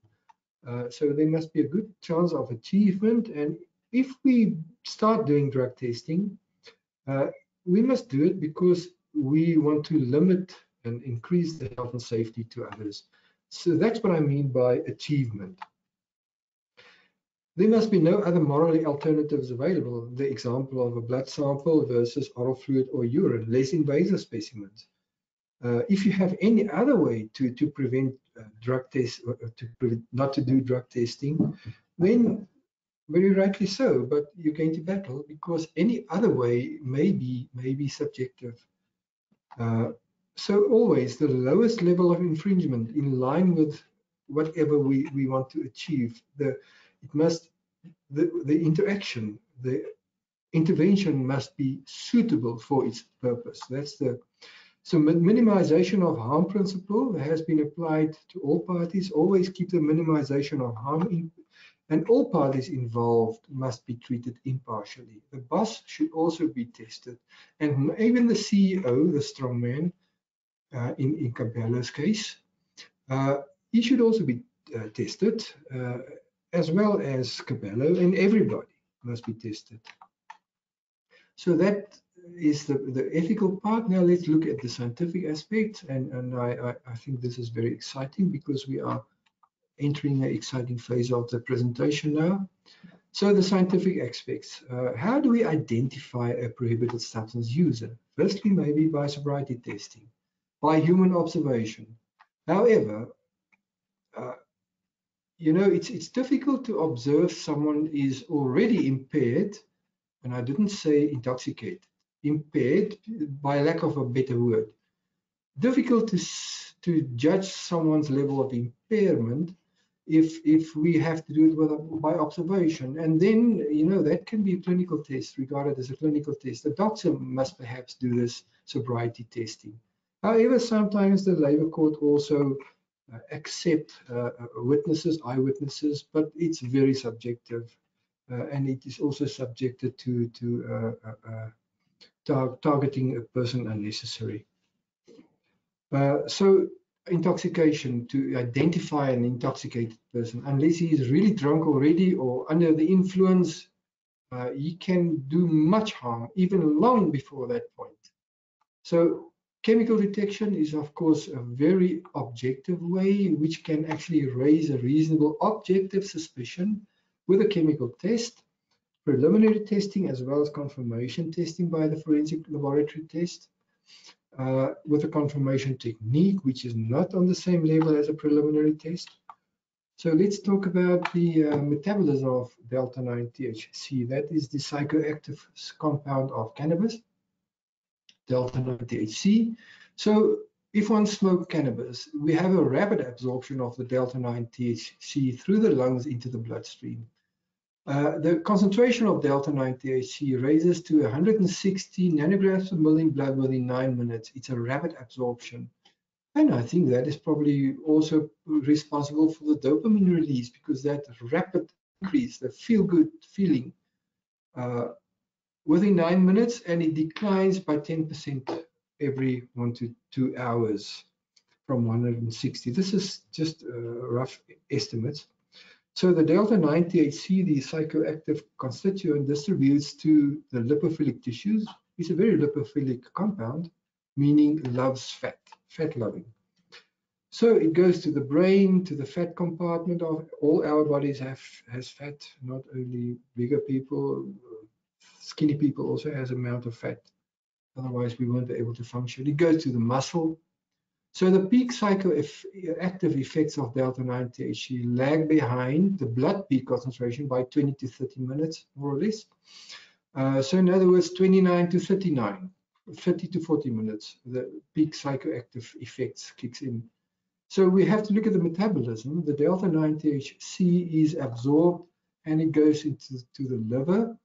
Uh, so there must be a good chance of achievement. And if we start doing drug testing, uh, we must do it because we want to limit and increase the health and safety to others. So that's what I mean by achievement. There must be no other morally alternatives available. The example of a blood sample versus oral fluid or urine, less invasive specimens. Uh, if you have any other way to, to prevent uh, drug tests, or to prevent, not to do drug testing, then very rightly so, but you're going to battle because any other way may be, may be subjective. Uh, so always the lowest level of infringement in line with whatever we, we want to achieve. The it must the, the interaction, the intervention must be suitable for its purpose. That's the so minimization of harm principle has been applied to all parties. Always keep the minimization of harm in, and all parties involved must be treated impartially. The boss should also be tested. And even the CEO, the strongman, uh, in, in Cabello's case. Uh, he should also be uh, tested, as well as Cabello, and everybody must be tested. So that is the, the ethical part. Now let's look at the scientific aspect. And, and I, I, think this is very exciting because we are entering an exciting phase of the presentation now. So the scientific aspects. Uh, how do we identify a prohibited substance user? Firstly, maybe by sobriety testing by human observation. However, uh, you know, it's it's difficult to observe someone is already impaired, and I didn't say intoxicated, impaired by lack of a better word. Difficult to to judge someone's level of impairment if if we have to do it with, by observation. And then you know that can be a clinical test regarded as a clinical test. The doctor must perhaps do this sobriety testing. However, sometimes the labor court also uh, accept uh, uh, witnesses, eyewitnesses, but it's very subjective, uh, and it is also subjected to to uh, uh, tar targeting a person unnecessary. Uh, so intoxication to identify an intoxicated person, unless he is really drunk already or under the influence, uh, he can do much harm even long before that point. So Chemical detection is, of course, a very objective way which can actually raise a reasonable objective suspicion with a chemical test, preliminary testing, as well as confirmation testing by the forensic laboratory test, uh, with a confirmation technique, which is not on the same level as a preliminary test. So let's talk about the uh, metabolism of delta-9 THC. That is the psychoactive compound of cannabis delta-9 THC. So if one smokes cannabis, we have a rapid absorption of the delta-9 THC through the lungs into the bloodstream. Uh, the concentration of delta-9 THC raises to 160 nanograms per million blood within nine minutes. It's a rapid absorption. And I think that is probably also responsible for the dopamine release because that rapid increase, the feel-good feeling, uh, within nine minutes and it declines by 10% every one to two hours from 160. This is just uh, rough estimates. So the delta 9 THC, the psychoactive constituent, distributes to the lipophilic tissues. It's a very lipophilic compound, meaning loves fat, fat loving. So it goes to the brain, to the fat compartment of all our bodies have has fat, not only bigger people, skinny people also has amount of fat. Otherwise, we won't be able to function. It goes to the muscle. So the peak psychoactive effects of delta-9 THC lag behind the blood peak concentration by 20 to 30 minutes, more or less. Uh, so in other words, 29 to 39, 30 to 40 minutes, the peak psychoactive effects kicks in. So we have to look at the metabolism. The delta-9 THC is absorbed and it goes into to the liver.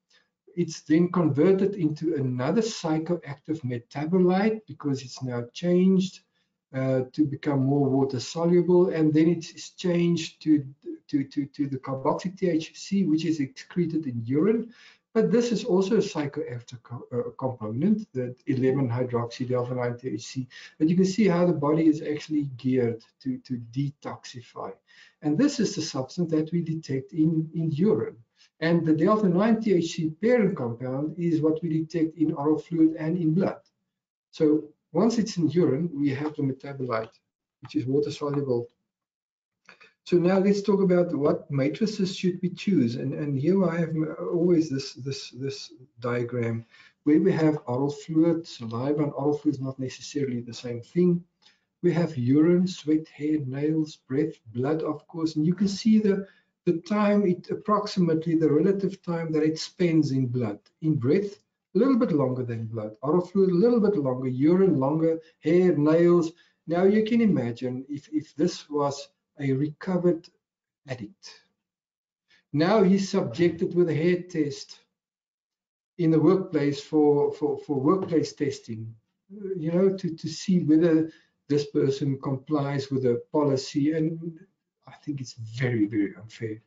It's then converted into another psychoactive metabolite because it's now changed uh, to become more water soluble, and then it's changed to to to, to the carboxy THC, which is excreted in urine, but this is also a psychoactive co uh, component, the 11-hydroxy-delta-9 THC. But you can see how the body is actually geared to, to detoxify. And this is the substance that we detect in, in urine. And the delta-9 THC parent compound is what we detect in oral fluid and in blood. So once it's in urine, we have the metabolite, which is water-soluble so now let's talk about what matrices should we choose. And, and here I have always this, this, this diagram where we have oral fluid, saliva and oral fluid is not necessarily the same thing. We have urine, sweat, hair, nails, breath, blood, of course, and you can see the, the time, it approximately the relative time that it spends in blood. In breath, a little bit longer than blood. Oral fluid, a little bit longer. Urine, longer. Hair, nails. Now you can imagine if, if this was a recovered addict. Now he's subjected with a hair test in the workplace for, for, for workplace testing, you know, to, to see whether this person complies with the policy. And I think it's very, very unfair.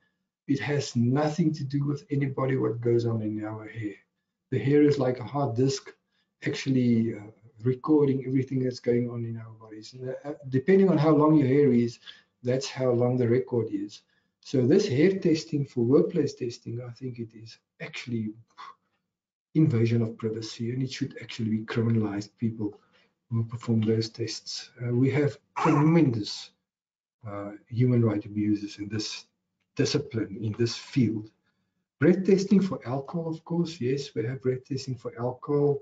It has nothing to do with anybody what goes on in our hair. The hair is like a hard disk actually uh, recording everything that's going on in our bodies. And, uh, depending on how long your hair is, that's how long the record is. So this hair testing for workplace testing, I think it is actually invasion of privacy and it should actually be criminalized people who perform those tests. Uh, we have tremendous uh, human rights abuses in this discipline, in this field. Breath testing for alcohol, of course, yes, we have breath testing for alcohol.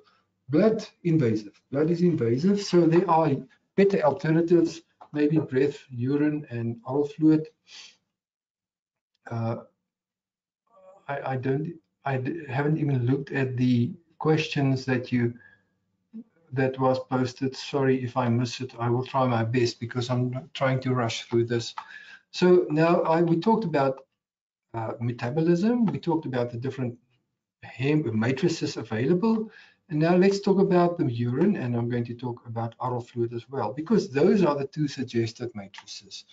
Blood, invasive. Blood is invasive, so there are better alternatives maybe breath, urine, and oral fluid. Uh, I, I, don't, I haven't even looked at the questions that you that was posted. Sorry if I miss it. I will try my best because I'm trying to rush through this. So now I, we talked about uh, metabolism. We talked about the different matrices available. And now let's talk about the urine, and I'm going to talk about oral fluid as well, because those are the two suggested matrices.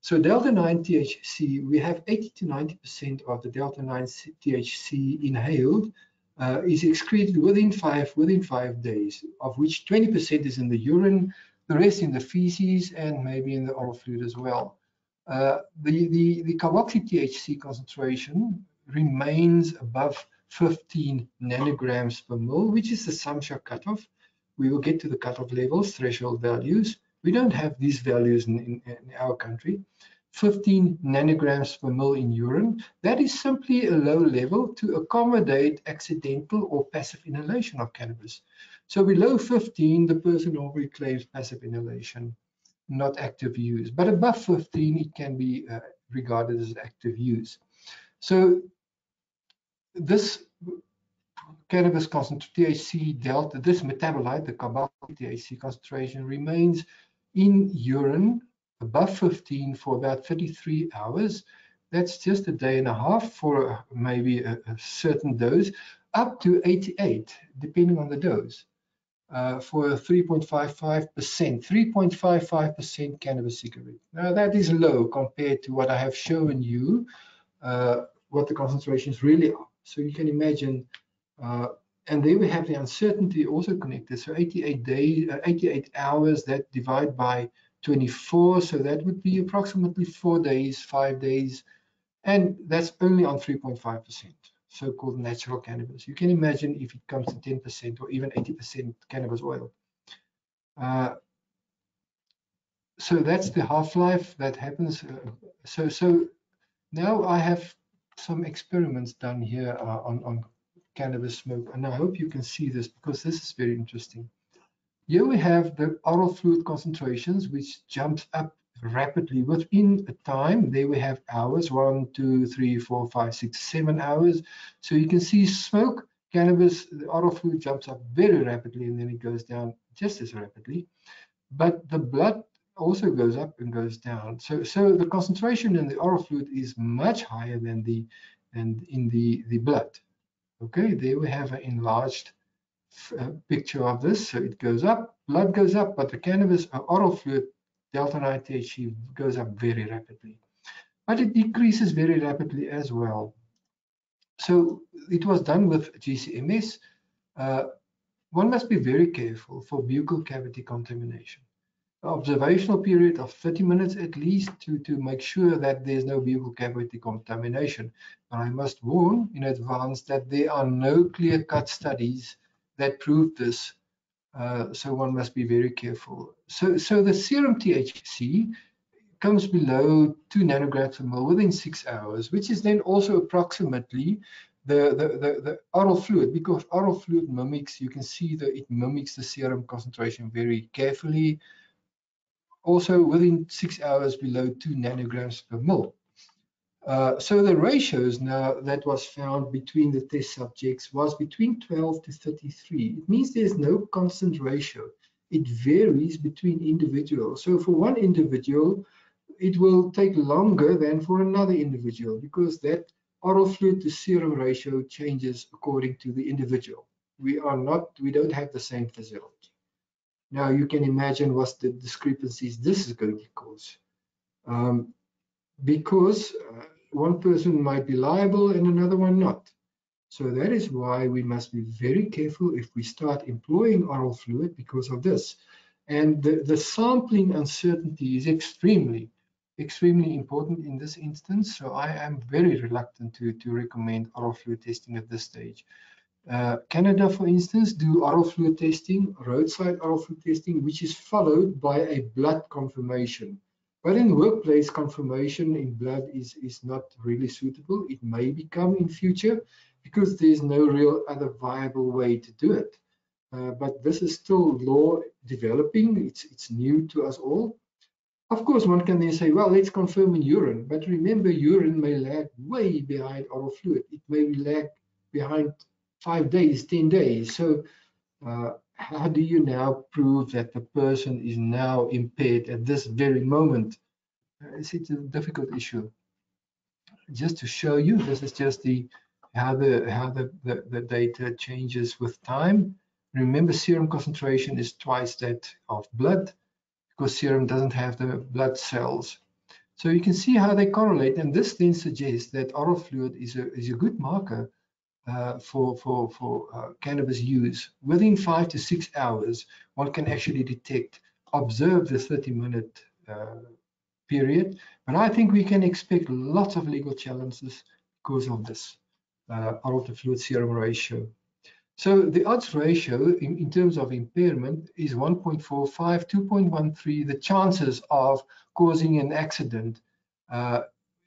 So delta 9 THC, we have 80 to 90% of the delta 9 THC inhaled uh, is excreted within five within five days, of which 20% is in the urine, the rest in the feces, and maybe in the oral fluid as well. Uh, the, the, the carboxy THC concentration remains above 15 nanograms per mole, which is the SAMHSA cutoff. We will get to the cutoff levels, threshold values. We don't have these values in, in, in our country. 15 nanograms per mole in urine. That is simply a low level to accommodate accidental or passive inhalation of cannabis. So below 15, the person already claims passive inhalation, not active use. But above 15, it can be uh, regarded as active use. So this cannabis concentration, THC delta, this metabolite, the carboxy THC concentration remains in urine above 15 for about 33 hours. That's just a day and a half for maybe a, a certain dose, up to 88, depending on the dose, uh, for 3.55%, 3.55% cannabis cigarette. Now that is low compared to what I have shown you, uh, what the concentrations really are. So you can imagine, uh, and there we have the uncertainty also connected. So 88 days, uh, 88 hours that divide by 24. So that would be approximately four days, five days. And that's only on 3.5%, so-called natural cannabis. You can imagine if it comes to 10% or even 80% cannabis oil. Uh, so that's the half-life that happens. Uh, so, so now I have some experiments done here uh, on, on cannabis smoke, and I hope you can see this because this is very interesting. Here we have the oral fluid concentrations, which jumps up rapidly within a time. There we have hours, one, two, three, four, five, six, seven hours. So you can see smoke, cannabis, the oral fluid jumps up very rapidly and then it goes down just as rapidly. But the blood also goes up and goes down. So, so the concentration in the oral fluid is much higher than the than in the the blood. Okay, there we have an enlarged uh, picture of this. So it goes up, blood goes up, but the cannabis uh, oral fluid delta 9 THC goes up very rapidly, but it decreases very rapidly as well. So it was done with GCMS. Uh, one must be very careful for buccal cavity contamination observational period of 30 minutes at least to, to make sure that there's no buccal cavity contamination. But I must warn in advance that there are no clear-cut studies that prove this. Uh, so one must be very careful. So, so the serum THC comes below 2 nanograms per mole within six hours, which is then also approximately the, the, the, the, oral fluid, because oral fluid mimics, you can see that it mimics the serum concentration very carefully also within six hours below two nanograms per mil. Uh, so the ratios now that was found between the test subjects was between 12 to 33. It means there's no constant ratio. It varies between individuals. So for one individual, it will take longer than for another individual because that oral fluid to serum ratio changes according to the individual. We are not, we don't have the same physiology. Now you can imagine what the discrepancies this is going to cause. Um, because uh, one person might be liable and another one not. So that is why we must be very careful if we start employing oral fluid because of this. And the, the sampling uncertainty is extremely, extremely important in this instance. So I am very reluctant to, to recommend oral fluid testing at this stage. Uh, Canada, for instance, do oral fluid testing, roadside oral fluid testing, which is followed by a blood confirmation. But in workplace, confirmation in blood is, is not really suitable. It may become in future because there's no real other viable way to do it. Uh, but this is still law developing. It's, it's new to us all. Of course, one can then say, well, let's confirm in urine. But remember, urine may lag way behind oral fluid. It may lag behind five days, 10 days. So uh, how do you now prove that the person is now impaired at this very moment? Uh, it's a difficult issue. Just to show you, this is just the how the how the, the, the data changes with time. Remember, serum concentration is twice that of blood because serum doesn't have the blood cells. So you can see how they correlate, and this then suggests that oral fluid is a is a good marker uh, for for for uh, cannabis use within five to six hours one can actually detect observe the 30 minute uh, period. But i think we can expect lots of legal challenges because of this uh, oral to fluid serum ratio. So the odds ratio in, in terms of impairment is 1.45 2.13 the chances of causing an accident uh,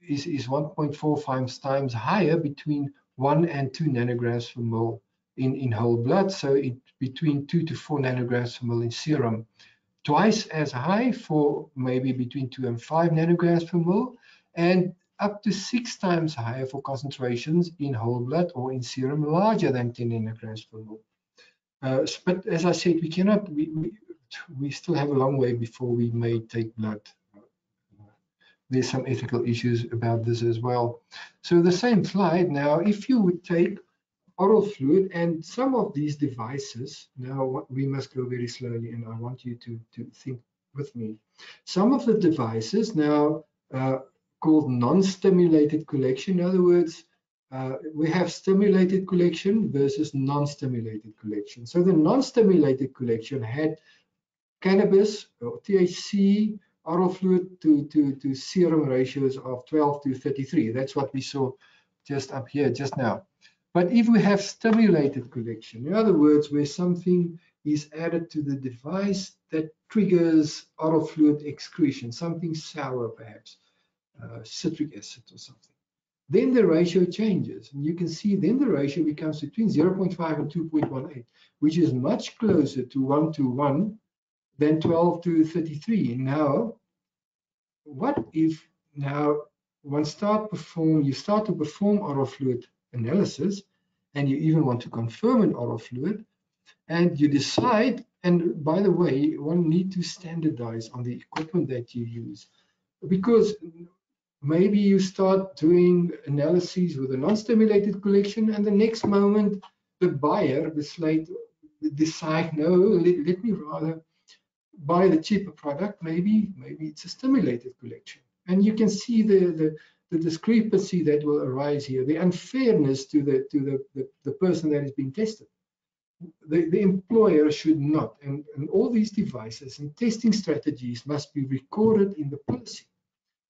is, is 1.45 times higher between one and two nanograms per mil in, in whole blood, so it, between two to four nanograms per mil in serum. Twice as high for maybe between two and five nanograms per mil, and up to six times higher for concentrations in whole blood or in serum larger than 10 nanograms per mil. Uh, but as I said, we cannot, we, we, we still have a long way before we may take blood there's some ethical issues about this as well. So the same slide now, if you would take oral fluid and some of these devices, now we must go very slowly and I want you to, to think with me. Some of the devices now uh, called non-stimulated collection, in other words, uh, we have stimulated collection versus non-stimulated collection. So the non-stimulated collection had cannabis or THC oral fluid to, to, to serum ratios of 12 to 33. That's what we saw just up here just now. But if we have stimulated collection, in other words, where something is added to the device that triggers oral fluid excretion, something sour perhaps, uh, citric acid or something, then the ratio changes. And you can see then the ratio becomes between 0.5 and 2.18, which is much closer to 1 to 1 than 12 to 33. Now, what if now one start perform, you start to perform oral fluid analysis, and you even want to confirm an oral fluid, and you decide, and by the way, one need to standardize on the equipment that you use, because maybe you start doing analyses with a non-stimulated collection and the next moment the buyer the slate decide no let, let, me rather buy the cheaper product maybe maybe it's a stimulated collection and you can see the the, the discrepancy that will arise here the unfairness to the to the the, the person that is being tested the, the employer should not and, and all these devices and testing strategies must be recorded in the policy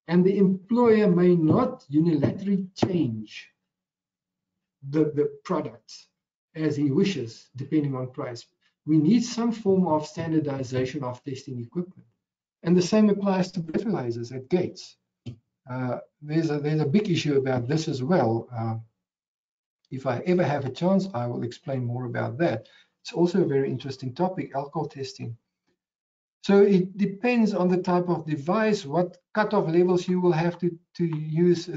and the employer may not unilaterally change the, the product as he wishes, depending on price. We need some form of standardization of testing equipment. And the same applies to breathalyzers at gates. Uh, there's, a, there's a big issue about this as well. Uh, if I ever have a chance, I will explain more about that. It's also a very interesting topic, alcohol testing. So it depends on the type of device, what cutoff levels you will have to, to use.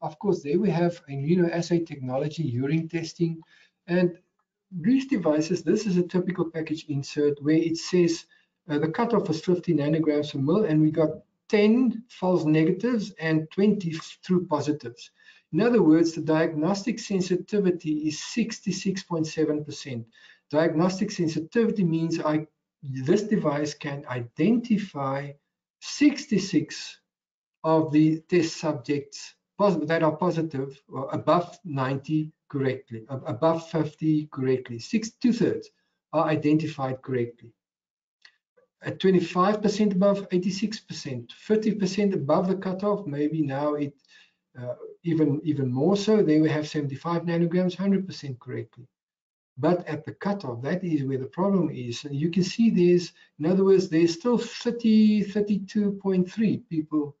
Of course, there we have immunoassay technology, urine testing. And these devices, this is a typical package insert where it says uh, the cutoff is 50 nanograms per mil, and we got 10 false negatives and 20 true positives. In other words, the diagnostic sensitivity is 66.7%. Diagnostic sensitivity means I this device can identify 66 of the test subjects that are positive or above 90 correctly, above 50 correctly. Six, two thirds are identified correctly. At 25% above 86%, 50% above the cutoff, maybe now it uh, even even more so. There we have 75 nanograms, 100% correctly. But at the cutoff, that is where the problem is. And You can see there's, in other words, there's still 30, 32.3 people,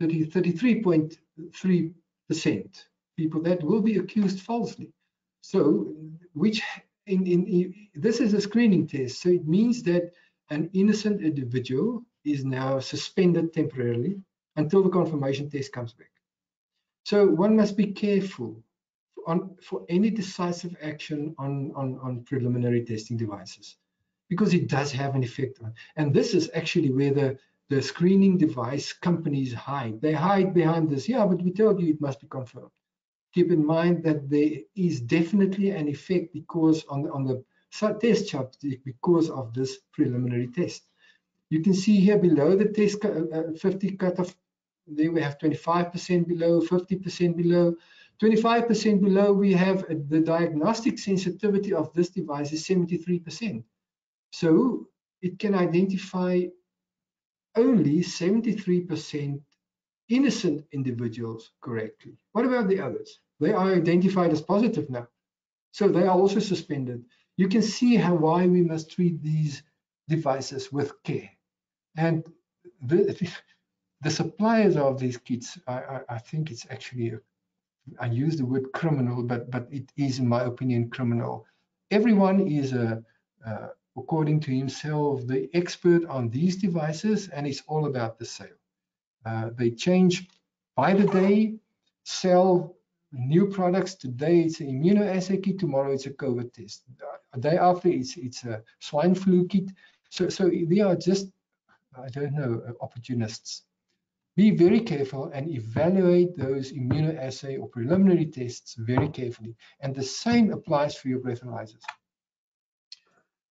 30, 33.3% people that will be accused falsely. So, which in, in, in, this is a screening test. So it means that an innocent individual is now suspended temporarily until the confirmation test comes back. So one must be careful on for any decisive action on, on, on preliminary testing devices because it does have an effect on. And this is actually where the, the screening device companies hide. They hide behind this, yeah, but we told you it must be confirmed. Keep in mind that there is definitely an effect because on the, on the test chopstick because of this preliminary test. You can see here below the test uh, 50 cutoff, there we have 25% below, 50% below, 25% below, we have the diagnostic sensitivity of this device is 73%. So it can identify only 73% innocent individuals correctly. What about the others? They are identified as positive now. So they are also suspended. You can see how why we must treat these devices with care. And the, (laughs) the suppliers of these kits, I, I, I think it's actually a I use the word criminal, but but it is, in my opinion, criminal. Everyone is a, uh, according to himself, the expert on these devices, and it's all about the sale. Uh, they change by the day, sell new products. Today it's an immunoassay kit. Tomorrow it's a COVID test. A day after it's it's a swine flu kit. So so they are just I don't know opportunists be very careful and evaluate those immunoassay or preliminary tests very carefully. And the same applies for your breathalyzers.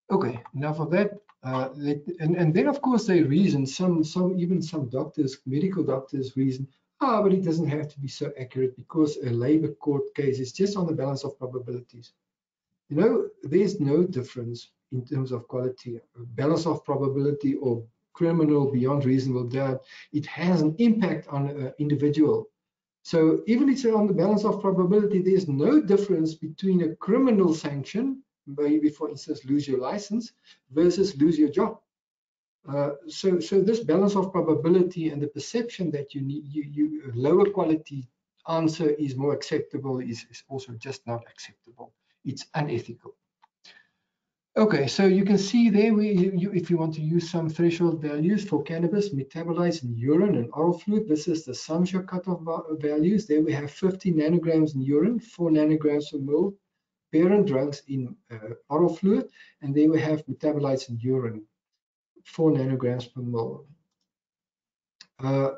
Okay, now for that, uh, let, and, and then of course they reason, some, some even some doctors, medical doctors reason, ah, but it doesn't have to be so accurate because a labor court case is just on the balance of probabilities. You know, there's no difference in terms of quality, balance of probability or criminal beyond reasonable doubt, it has an impact on an individual. So even if it's on the balance of probability, there's no difference between a criminal sanction, maybe for instance, lose your license, versus lose your job. Uh, so, so this balance of probability and the perception that you need, you, you lower quality answer is more acceptable is, is also just not acceptable. It's unethical. Okay, so you can see there, we, you, if you want to use some threshold values for cannabis metabolized in urine and oral fluid, this is the SAMHSA cutoff values. There we have 50 nanograms in urine, 4 nanograms per mil, parent drugs in uh, oral fluid, and there we have metabolites in urine, 4 nanograms per mil. Uh,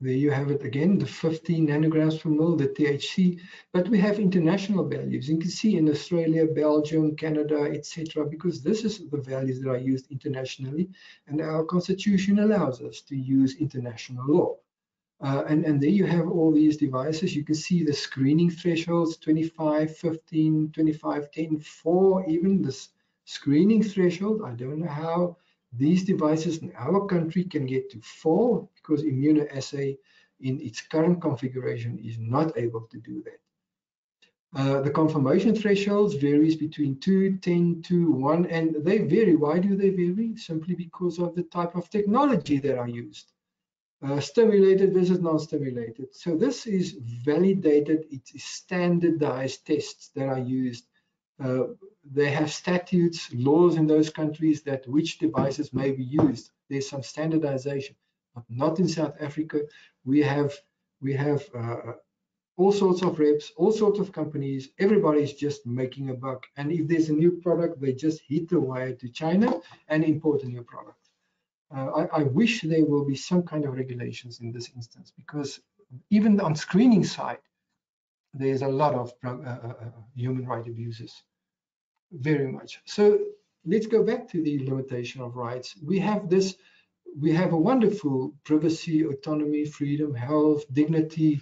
there you have it again, the 15 nanograms per mil, the THC, but we have international values. You can see in Australia, Belgium, Canada, etc., because this is the values that are used internationally, and our constitution allows us to use international law. Uh, and, and there you have all these devices. You can see the screening thresholds, 25, 15, 25, 10, 4, even this screening threshold. I don't know how these devices in our country can get to four because immunoassay in its current configuration is not able to do that. Uh, the confirmation thresholds varies between 2, 10, 2, 1, and they vary. Why do they vary? Simply because of the type of technology that are used. Uh, stimulated versus non-stimulated. So this is validated, it's standardized tests that are used uh, they have statutes, laws in those countries that which devices may be used. There's some standardization, but not in South Africa. We have we have uh, all sorts of reps, all sorts of companies. Everybody's just making a buck. And if there's a new product, they just hit the wire to China and import a new product. Uh, I, I, wish there will be some kind of regulations in this instance because even on screening side, there's a lot of uh, uh, uh, human right abuses, very much. So let's go back to the limitation of rights. We have this, we have a wonderful privacy, autonomy, freedom, health, dignity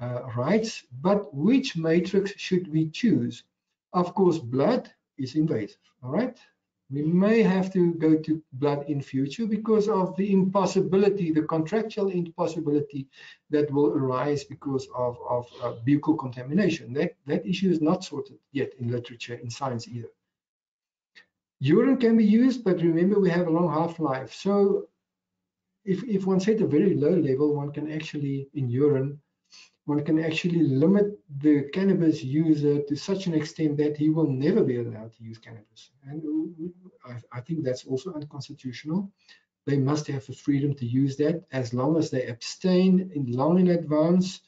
uh, rights, but which matrix should we choose? Of course, blood is invasive, all right? We may have to go to blood in future because of the impossibility, the contractual impossibility that will arise because of, of uh, buccal contamination. That, that issue is not sorted yet in literature, in science either. Urine can be used, but remember we have a long half-life. So if, if one set a very low level, one can actually, in urine, one can actually limit the cannabis user to such an extent that he will never be allowed to use cannabis. And I, I, think that's also unconstitutional. They must have the freedom to use that as long as they abstain in long in advance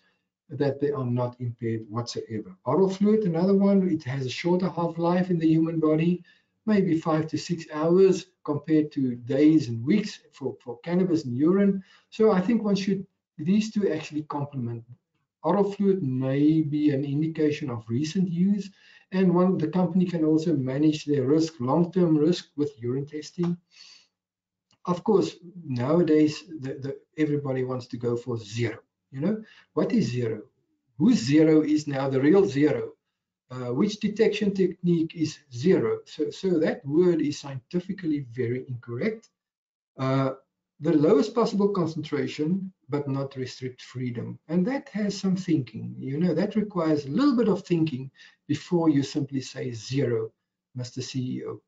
that they are not impaired whatsoever. Oral fluid, another one, it has a shorter half-life in the human body, maybe five to six hours compared to days and weeks for, for cannabis and urine. So I think one should, these two actually complement Oral fluid may be an indication of recent use, and one the company can also manage their risk, long-term risk with urine testing. Of course, nowadays the, the, everybody wants to go for zero. You know, what is zero? Whose zero is now the real zero? Uh, which detection technique is zero? So, so that word is scientifically very incorrect. Uh, the lowest possible concentration, but not restrict freedom. And that has some thinking, you know, that requires a little bit of thinking before you simply say zero, Mr. CEO.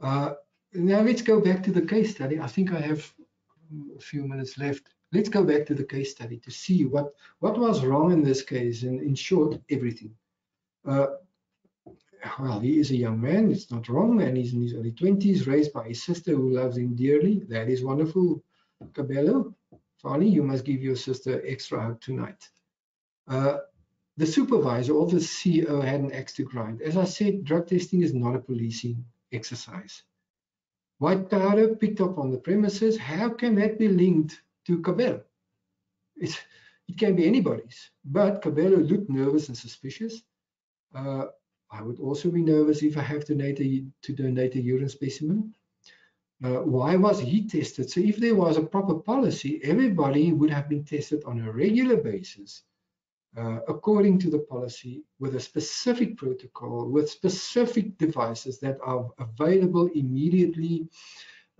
Uh, now let's go back to the case study. I think I have a few minutes left. Let's go back to the case study to see what, what was wrong in this case, and in short, everything. Uh, well, he is a young man, it's not wrong, and he's in his early 20s, raised by his sister who loves him dearly. That is wonderful. Cabello, Fani, you must give your sister extra hug tonight. Uh, the supervisor or the CEO had an axe to grind. As I said, drug testing is not a policing exercise. White powder picked up on the premises, how can that be linked to Cabello? It's, it can be anybody's, but Cabello looked nervous and suspicious. Uh, I would also be nervous if I have to donate a, to donate a urine specimen. Uh, why was he tested? So if there was a proper policy, everybody would have been tested on a regular basis, uh, according to the policy, with a specific protocol, with specific devices that are available immediately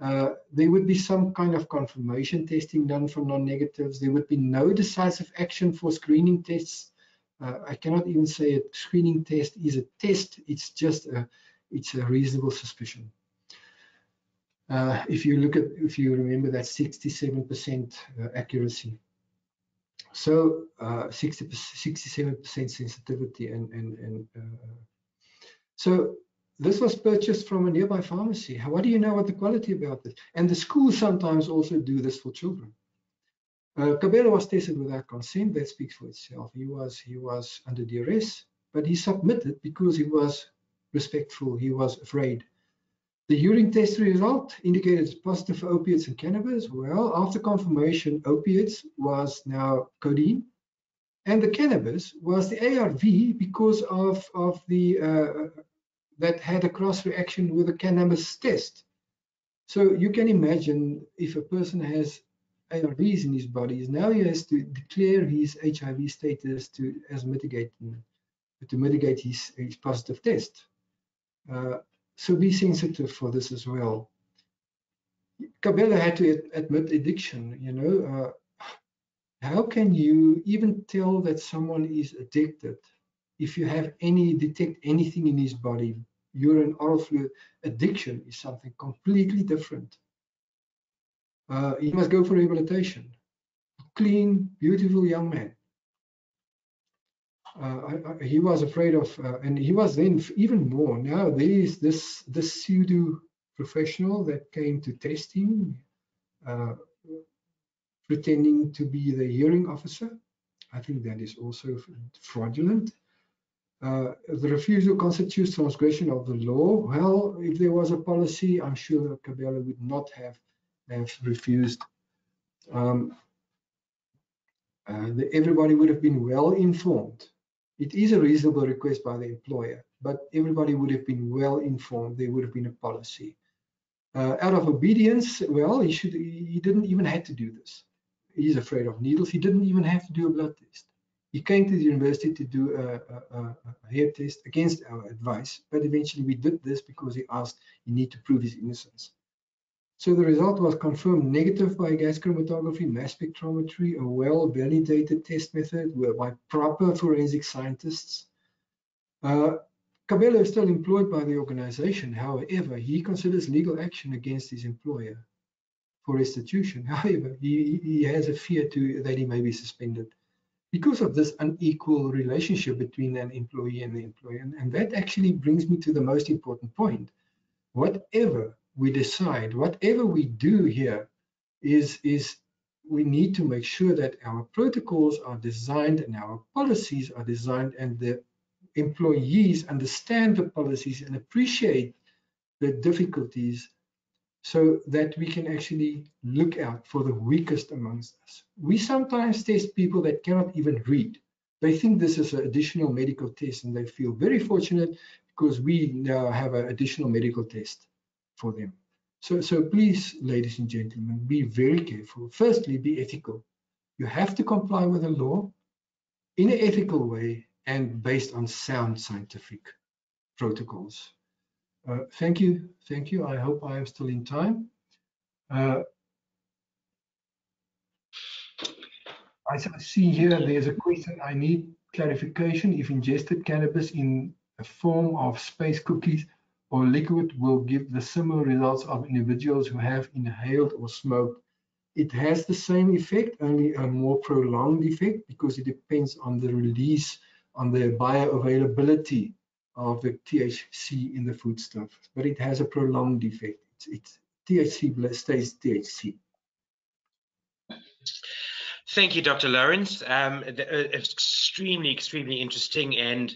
Uh, there would be some kind of confirmation testing done for non-negatives. There would be no decisive action for screening tests. Uh, I cannot even say a screening test is a test. It's just a, it's a reasonable suspicion. Uh, if you look at, if you remember that 67% uh, accuracy. So 60, uh, 67% sensitivity and, and, and uh, so this was purchased from a nearby pharmacy. How, what do you know what the quality about this? And the schools sometimes also do this for children. Uh, Cabello was tested without consent. That speaks for itself. He was he was under duress, but he submitted because he was respectful. He was afraid. The urine test result indicated positive for opiates and cannabis. Well, after confirmation, opiates was now codeine, and the cannabis was the ARV because of of the uh, that had a cross reaction with the cannabis test. So you can imagine if a person has ARVs in his body, now he has to declare his HIV status to as mitigating to mitigate his, his positive test. Uh, so be sensitive for this as well. Cabela had to admit addiction, you know. Uh, how can you even tell that someone is addicted if you have any detect anything in his body urine oral fluid addiction is something completely different uh, he must go for rehabilitation clean beautiful young man uh, I, I, he was afraid of uh, and he was then even more now there is this this pseudo professional that came to test him uh, pretending to be the hearing officer I think that is also fraudulent. Uh, the refusal constitutes transgression of the law. Well, if there was a policy, I'm sure Cabela would not have, have refused. Um, uh, the, everybody would have been well informed. It is a reasonable request by the employer, but everybody would have been well informed. There would have been a policy. Uh, out of obedience, well, he should. He didn't even have to do this. He's afraid of needles. He didn't even have to do a blood test. He came to the university to do a, a, a, hair test against our advice, but eventually we did this because he asked he need to prove his innocence. So the result was confirmed negative by gas chromatography, mass spectrometry, a well-validated test method by proper forensic scientists. Uh, Cabello is still employed by the organization. However, he considers legal action against his employer for restitution. (laughs) However, he, he has a fear to, that he may be suspended because of this unequal relationship between an employee and the employer. And, and that actually brings me to the most important point. Whatever we decide, whatever we do here is, is we need to make sure that our protocols are designed and our policies are designed and the employees understand the policies and appreciate the difficulties so that we can actually look out for the weakest amongst us. We sometimes test people that cannot even read. They think this is an additional medical test and they feel very fortunate because we now have an additional medical test for them. So, so please, ladies and gentlemen, be very careful. Firstly, be ethical. You have to comply with the law in an ethical way and based on sound scientific protocols. Uh, thank you, thank you. I hope I am still in time. Uh, I see here there's a question I need clarification. If ingested cannabis in a form of space cookies or liquid will give the similar results of individuals who have inhaled or smoked. It has the same effect, only a more prolonged effect because it depends on the release, on the bioavailability of the THC in the foodstuff, but it has a prolonged effect. It's, it's THC stays THC. Thank you, Dr. Laurens. Um, uh, extremely, extremely interesting, and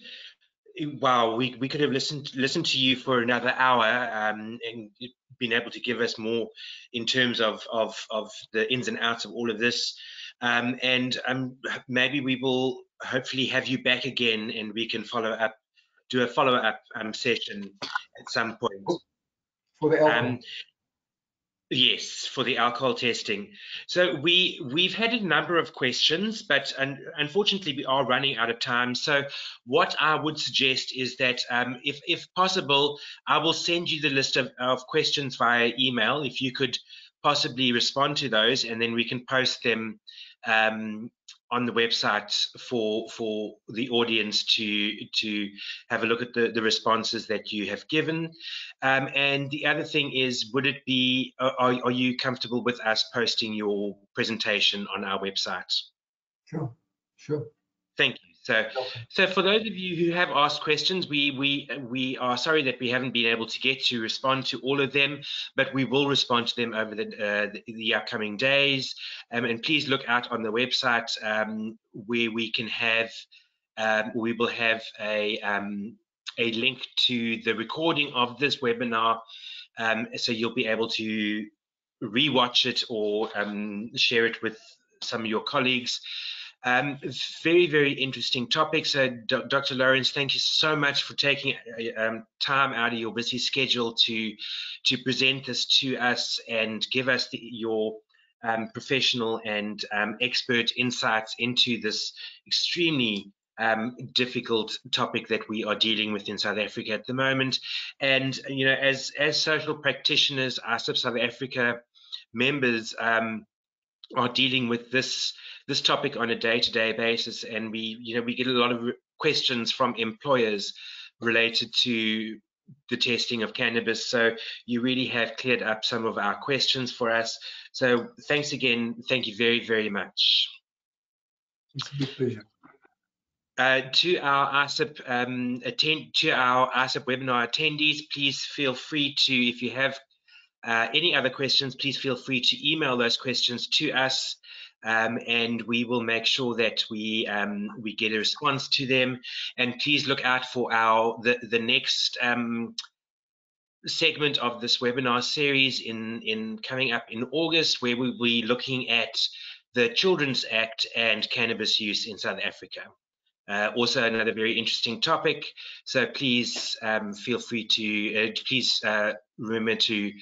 wow, we, we could have listened listened to you for another hour um, and been able to give us more in terms of of of the ins and outs of all of this. Um, and um, maybe we will hopefully have you back again, and we can follow up do a follow-up um, session at some point. For the album. Yes, for the alcohol testing. So we we've had a number of questions, but un, unfortunately we are running out of time. So what I would suggest is that um, if if possible, I will send you the list of, of questions via email. If you could possibly respond to those, and then we can post them um, on the website for for the audience to to have a look at the, the responses that you have given. Um, and the other thing is, would it be are, are you comfortable with us posting your presentation on our website? Sure, sure. Thank you. So, so for those of you who have asked questions, we we we are sorry that we haven't been able to get to respond to all of them, but we will respond to them over the uh, the, the, upcoming days. Um, and please look out on the website um, where we can have um, we will have a um, a link to the recording of this webinar, um, so you'll be able to rewatch it or um, share it with some of your colleagues. Um, very, very interesting topic. So, Dr. Laurens, thank you so much for taking um, time out of your busy schedule to to present this to us and give us the, your um, professional and um, expert insights into this extremely um, difficult topic that we are dealing with in South Africa at the moment. And you know, as as social practitioners, ASAP South Africa members um, are dealing with this this topic on a day-to-day basis, and we, you know, we get a lot of questions from employers related to the testing of cannabis. So you really have cleared up some of our questions for us. So thanks again. Thank you very, very much. It's a big pleasure. Uh, to our ASAP um, attend to our ASAP webinar attendees, please feel free to, if you have uh, any other questions, please feel free to email those questions to us um, and we will make sure that we um, we get a response to them. And please look out for our the the next um, segment of this webinar series in in coming up in August, where we'll be looking at the Children's Act and cannabis use in South Africa. Uh, also another very interesting topic. So please um, feel free to uh, please uh, remember to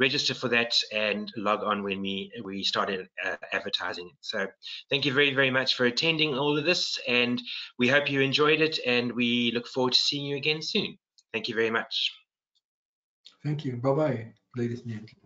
register for that and log on when we we started uh, advertising it. So thank you very very much for attending all of this, and we hope you enjoyed it, and we look forward to seeing you again soon. Thank you very much. Thank you. Bye bye, ladies and gentlemen.